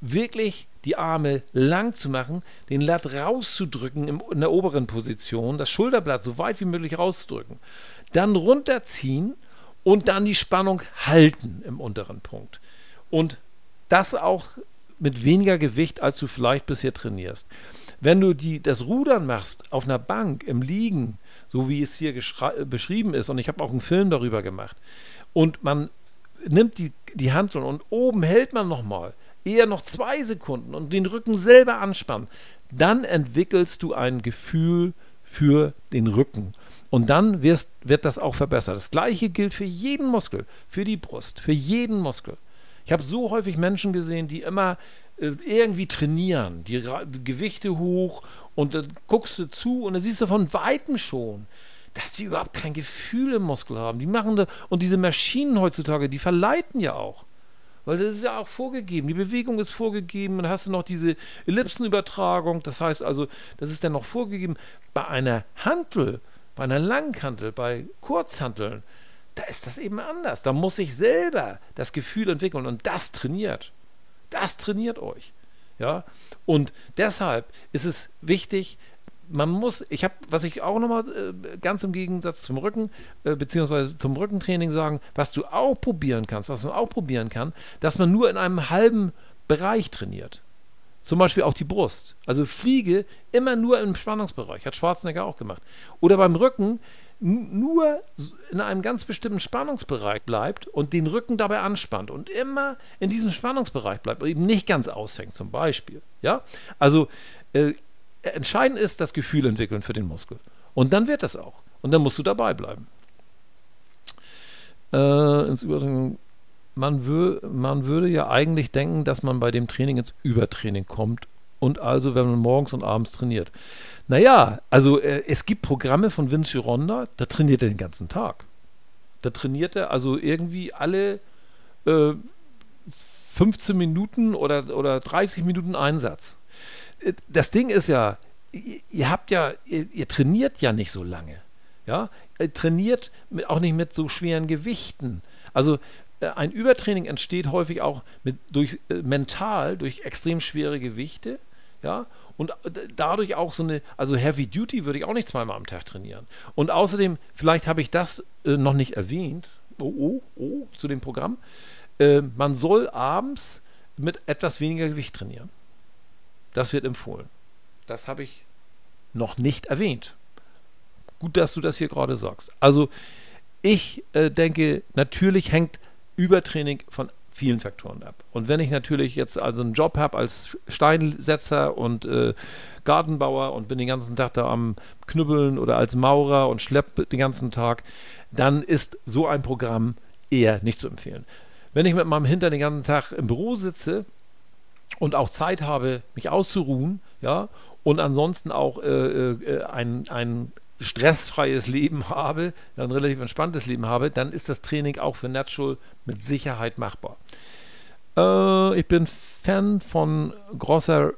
wirklich die Arme lang zu machen, den Latt rauszudrücken in der oberen Position, das Schulterblatt so weit wie möglich rauszudrücken, dann runterziehen und dann die Spannung halten im unteren Punkt. Und das auch mit weniger Gewicht, als du vielleicht bisher trainierst. Wenn du die, das Rudern machst auf einer Bank im Liegen, so wie es hier beschrieben ist, und ich habe auch einen Film darüber gemacht, und man nimmt die, die Hand und oben hält man nochmal, eher noch zwei Sekunden und den Rücken selber anspannen, dann entwickelst du ein Gefühl für den Rücken. Und dann wirst, wird das auch verbessert. Das gleiche gilt für jeden Muskel, für die Brust, für jeden Muskel. Ich habe so häufig Menschen gesehen, die immer äh, irgendwie trainieren, die, Gewichte hoch und dann guckst du zu und dann siehst du von weitem schon, dass die überhaupt kein Gefühl im Muskel haben. Die machen da, und diese Maschinen heutzutage, die verleiten ja auch. Weil das ist ja auch vorgegeben. Die Bewegung ist vorgegeben. Dann hast du noch diese Ellipsenübertragung. Das heißt also, das ist dann noch vorgegeben. Bei einer Hantel, bei einer Langhantel, bei Kurzhanteln, da ist das eben anders. Da muss ich selber das Gefühl entwickeln. Und das trainiert. Das trainiert euch. Ja? Und deshalb ist es wichtig, man muss, ich habe, was ich auch nochmal äh, ganz im Gegensatz zum Rücken, äh, beziehungsweise zum Rückentraining sagen, was du auch probieren kannst, was man auch probieren kann, dass man nur in einem halben Bereich trainiert. Zum Beispiel auch die Brust. Also Fliege immer nur im Spannungsbereich, hat Schwarzenegger auch gemacht. Oder beim Rücken nur in einem ganz bestimmten Spannungsbereich bleibt und den Rücken dabei anspannt und immer in diesem Spannungsbereich bleibt und eben nicht ganz aushängt, zum Beispiel. Ja, also äh, entscheidend ist das Gefühl entwickeln für den Muskel. Und dann wird das auch. Und dann musst du dabei bleiben. Äh, ins. Man, wür man würde ja eigentlich denken, dass man bei dem Training ins Übertraining kommt und also, wenn man morgens und abends trainiert. Naja, also äh, es gibt Programme von Vinci Ronda, da trainiert er den ganzen Tag. Da trainiert er also irgendwie alle äh, 15 Minuten oder, oder 30 Minuten Einsatz. Äh, das Ding ist ja, ihr, habt ja, ihr, ihr, trainiert ja nicht so lange. Ja, ihr trainiert mit, auch nicht mit so schweren Gewichten. Also äh, ein Übertraining entsteht häufig auch mit, durch, äh, mental durch extrem schwere Gewichte. Ja, und dadurch auch so eine, also Heavy Duty würde ich auch nicht zweimal am Tag trainieren. Und außerdem, vielleicht habe ich das äh, noch nicht erwähnt, oh, oh, oh, zu dem Programm, äh, man soll abends mit etwas weniger Gewicht trainieren. Das wird empfohlen. Das habe ich noch nicht erwähnt. Gut, dass du das hier gerade sagst. Also ich äh, denke, natürlich hängt Übertraining von vielen Faktoren ab. Und wenn ich natürlich jetzt also einen Job habe als Steinsetzer und äh, Gartenbauer und bin den ganzen Tag da am Knüppeln oder als Maurer und schleppe den ganzen Tag, dann ist so ein Programm eher nicht zu empfehlen. Wenn ich mit meinem Hintern den ganzen Tag im Büro sitze und auch Zeit habe, mich auszuruhen, ja, und ansonsten auch äh, äh, ein, ein stressfreies Leben habe, ein relativ entspanntes Leben habe, dann ist das Training auch für Natural mit Sicherheit machbar. Äh, ich bin Fan von großer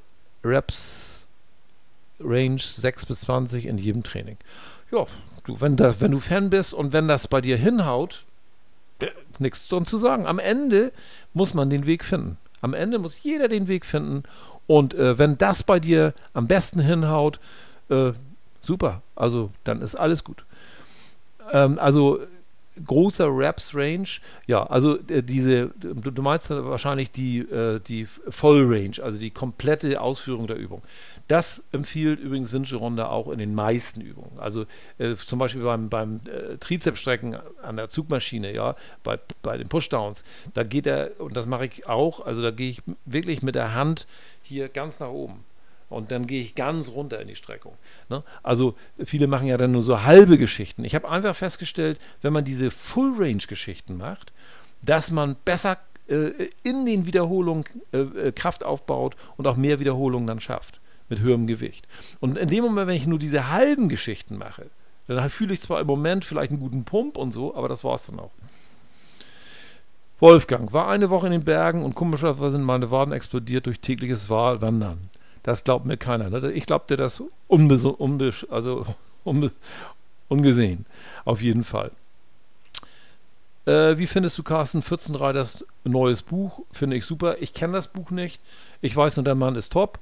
Reps Range 6 bis 20 in jedem Training. Ja, du, wenn, da, wenn du Fan bist und wenn das bei dir hinhaut, nichts zu sagen. Am Ende muss man den Weg finden. Am Ende muss jeder den Weg finden. Und äh, wenn das bei dir am besten hinhaut, äh, super. Also dann ist alles gut. Ähm, also großer Raps Range, ja, also äh, diese, du, du, meinst wahrscheinlich die, äh, die Voll Range, also die komplette Ausführung der Übung. Das empfiehlt übrigens Vinci Ronda auch in den meisten Übungen. Also äh, zum Beispiel beim, beim äh, Trizepsstrecken an der Zugmaschine, ja, bei, bei den Pushdowns, da geht er, und das mache ich auch, also da gehe ich wirklich mit der Hand hier ganz nach oben und dann gehe ich ganz runter in die Streckung. Ne? Also viele machen ja dann nur so halbe Geschichten. Ich habe einfach festgestellt, wenn man diese Full-Range-Geschichten macht, dass man besser äh, in den Wiederholungen äh, äh, Kraft aufbaut und auch mehr Wiederholungen dann schafft mit höherem Gewicht. Und in dem Moment, wenn ich nur diese halben Geschichten mache, dann fühle ich zwar im Moment vielleicht einen guten Pump und so, aber das war es dann auch. Wolfgang war eine Woche in den Bergen und komischerweise sind meine Waden explodiert durch tägliches Wandern. Das glaubt mir keiner. Ne? Ich glaubte das unbe unbe also unbe ungesehen. Auf jeden Fall. Äh, wie findest du Carsten 14.3 das neues Buch? Finde ich super. Ich kenne das Buch nicht. Ich weiß nur, der Mann ist top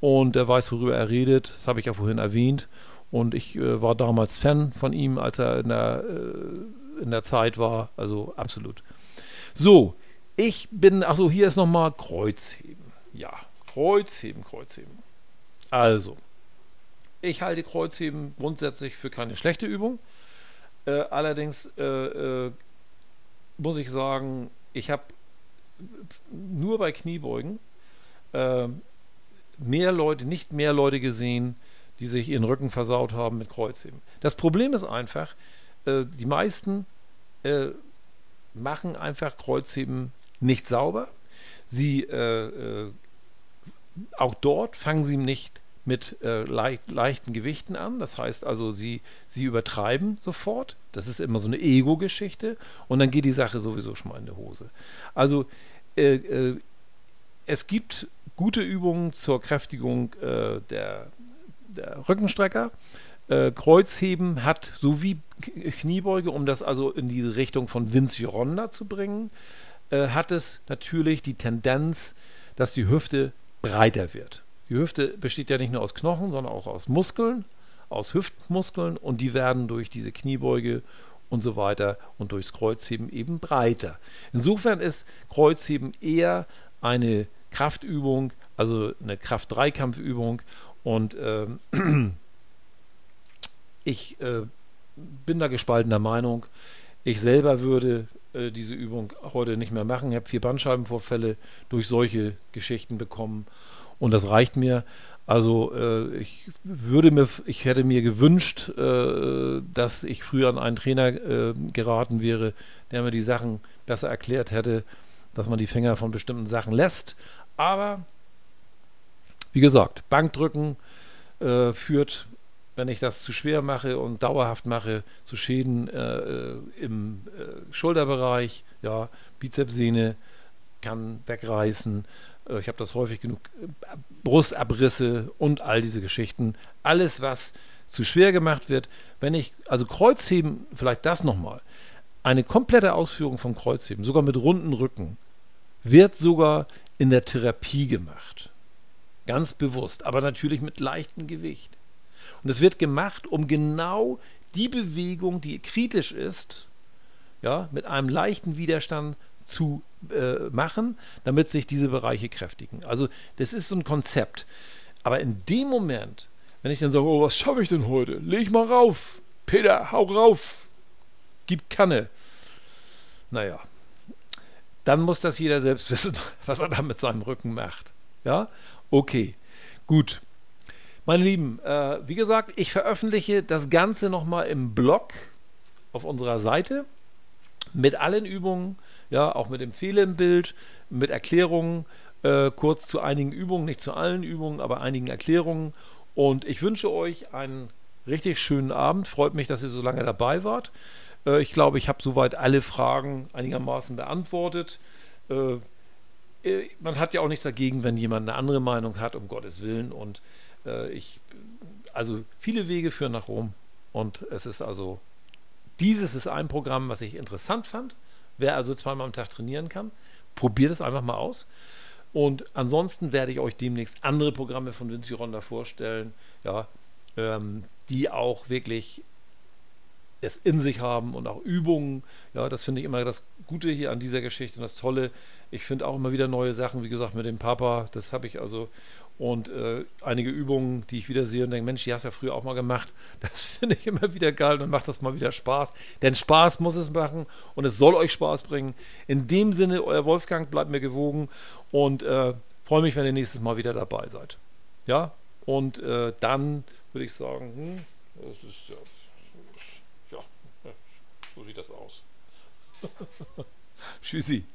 und er weiß, worüber er redet. Das habe ich ja vorhin erwähnt. Und ich äh, war damals Fan von ihm, als er in der, äh, in der Zeit war. Also absolut. So, ich bin, achso, hier ist nochmal Kreuzheben. Ja, Kreuzheben, Kreuzheben. Also, ich halte Kreuzheben grundsätzlich für keine schlechte Übung. Äh, allerdings äh, äh, muss ich sagen, ich habe nur bei Kniebeugen äh, mehr Leute, nicht mehr Leute gesehen, die sich ihren Rücken versaut haben mit Kreuzheben. Das Problem ist einfach, äh, die meisten äh, machen einfach Kreuzheben nicht sauber. Sie auch dort fangen sie nicht mit äh, leicht, leichten Gewichten an. Das heißt also, sie, sie übertreiben sofort. Das ist immer so eine Ego-Geschichte. Und dann geht die Sache sowieso schon mal in die Hose. Also äh, äh, es gibt gute Übungen zur Kräftigung äh, der, der Rückenstrecker. Äh, Kreuzheben hat so wie Kniebeuge, um das also in diese Richtung von Vinci Ronda zu bringen, äh, hat es natürlich die Tendenz, dass die Hüfte breiter wird. Die Hüfte besteht ja nicht nur aus Knochen, sondern auch aus Muskeln, aus Hüftmuskeln und die werden durch diese Kniebeuge und so weiter und durchs Kreuzheben eben breiter. Insofern ist Kreuzheben eher eine Kraftübung, also eine Kraft-Dreikampfübung und ähm, ich äh, bin da gespaltener Meinung. Ich selber würde äh, diese Übung heute nicht mehr machen. Ich habe vier Bandscheibenvorfälle durch solche Geschichten bekommen und das reicht mir. Also äh, ich würde mir, ich hätte mir gewünscht, äh, dass ich früher an einen Trainer äh, geraten wäre, der mir die Sachen besser erklärt hätte, dass man die Finger von bestimmten Sachen lässt. Aber wie gesagt, Bankdrücken äh, führt, wenn ich das zu schwer mache und dauerhaft mache, zu Schäden äh, im äh, Schulterbereich, ja, Bizepssehne kann wegreißen. Äh, ich habe das häufig genug. Brustabrisse und all diese Geschichten. Alles, was zu schwer gemacht wird. Wenn ich, also Kreuzheben, vielleicht das nochmal. Eine komplette Ausführung vom Kreuzheben, sogar mit runden Rücken, wird sogar in der Therapie gemacht. Ganz bewusst, aber natürlich mit leichtem Gewicht. Und es wird gemacht, um genau die Bewegung, die kritisch ist, ja, mit einem leichten Widerstand zu äh, machen, damit sich diese Bereiche kräftigen. Also das ist so ein Konzept. Aber in dem Moment, wenn ich dann sage, oh, was schaffe ich denn heute? Leg mal rauf. Peter, hau rauf. Gib Kanne. Naja, dann muss das jeder selbst wissen, was er da mit seinem Rücken macht. Ja, okay, gut. Meine Lieben, äh, wie gesagt, ich veröffentliche das Ganze nochmal im Blog auf unserer Seite mit allen Übungen, ja, auch mit dem Fehler im Bild, mit Erklärungen, äh, kurz zu einigen Übungen, nicht zu allen Übungen, aber einigen Erklärungen. Und ich wünsche euch einen richtig schönen Abend. Freut mich, dass ihr so lange dabei wart. Äh, ich glaube, ich habe soweit alle Fragen einigermaßen beantwortet. Äh, äh, man hat ja auch nichts dagegen, wenn jemand eine andere Meinung hat, um Gottes Willen. Und äh, ich, also viele Wege führen nach Rom. Und es ist also, dieses ist ein Programm, was ich interessant fand. Wer also zweimal am Tag trainieren kann, probiert es einfach mal aus. Und ansonsten werde ich euch demnächst andere Programme von Vinci Ronda vorstellen, ja, ähm, die auch wirklich es in sich haben und auch Übungen. Ja, das finde ich immer das Gute hier an dieser Geschichte und das Tolle. Ich finde auch immer wieder neue Sachen, wie gesagt, mit dem Papa, das habe ich also und äh, einige Übungen, die ich wieder sehe und denke, Mensch, die hast du ja früher auch mal gemacht. Das finde ich immer wieder geil und macht das mal wieder Spaß. Denn Spaß muss es machen und es soll euch Spaß bringen. In dem Sinne, euer Wolfgang, bleibt mir gewogen und äh, freue mich, wenn ihr nächstes Mal wieder dabei seid. Ja, und äh, dann würde ich sagen, hm, das ist ja, so sieht das aus. Tschüssi.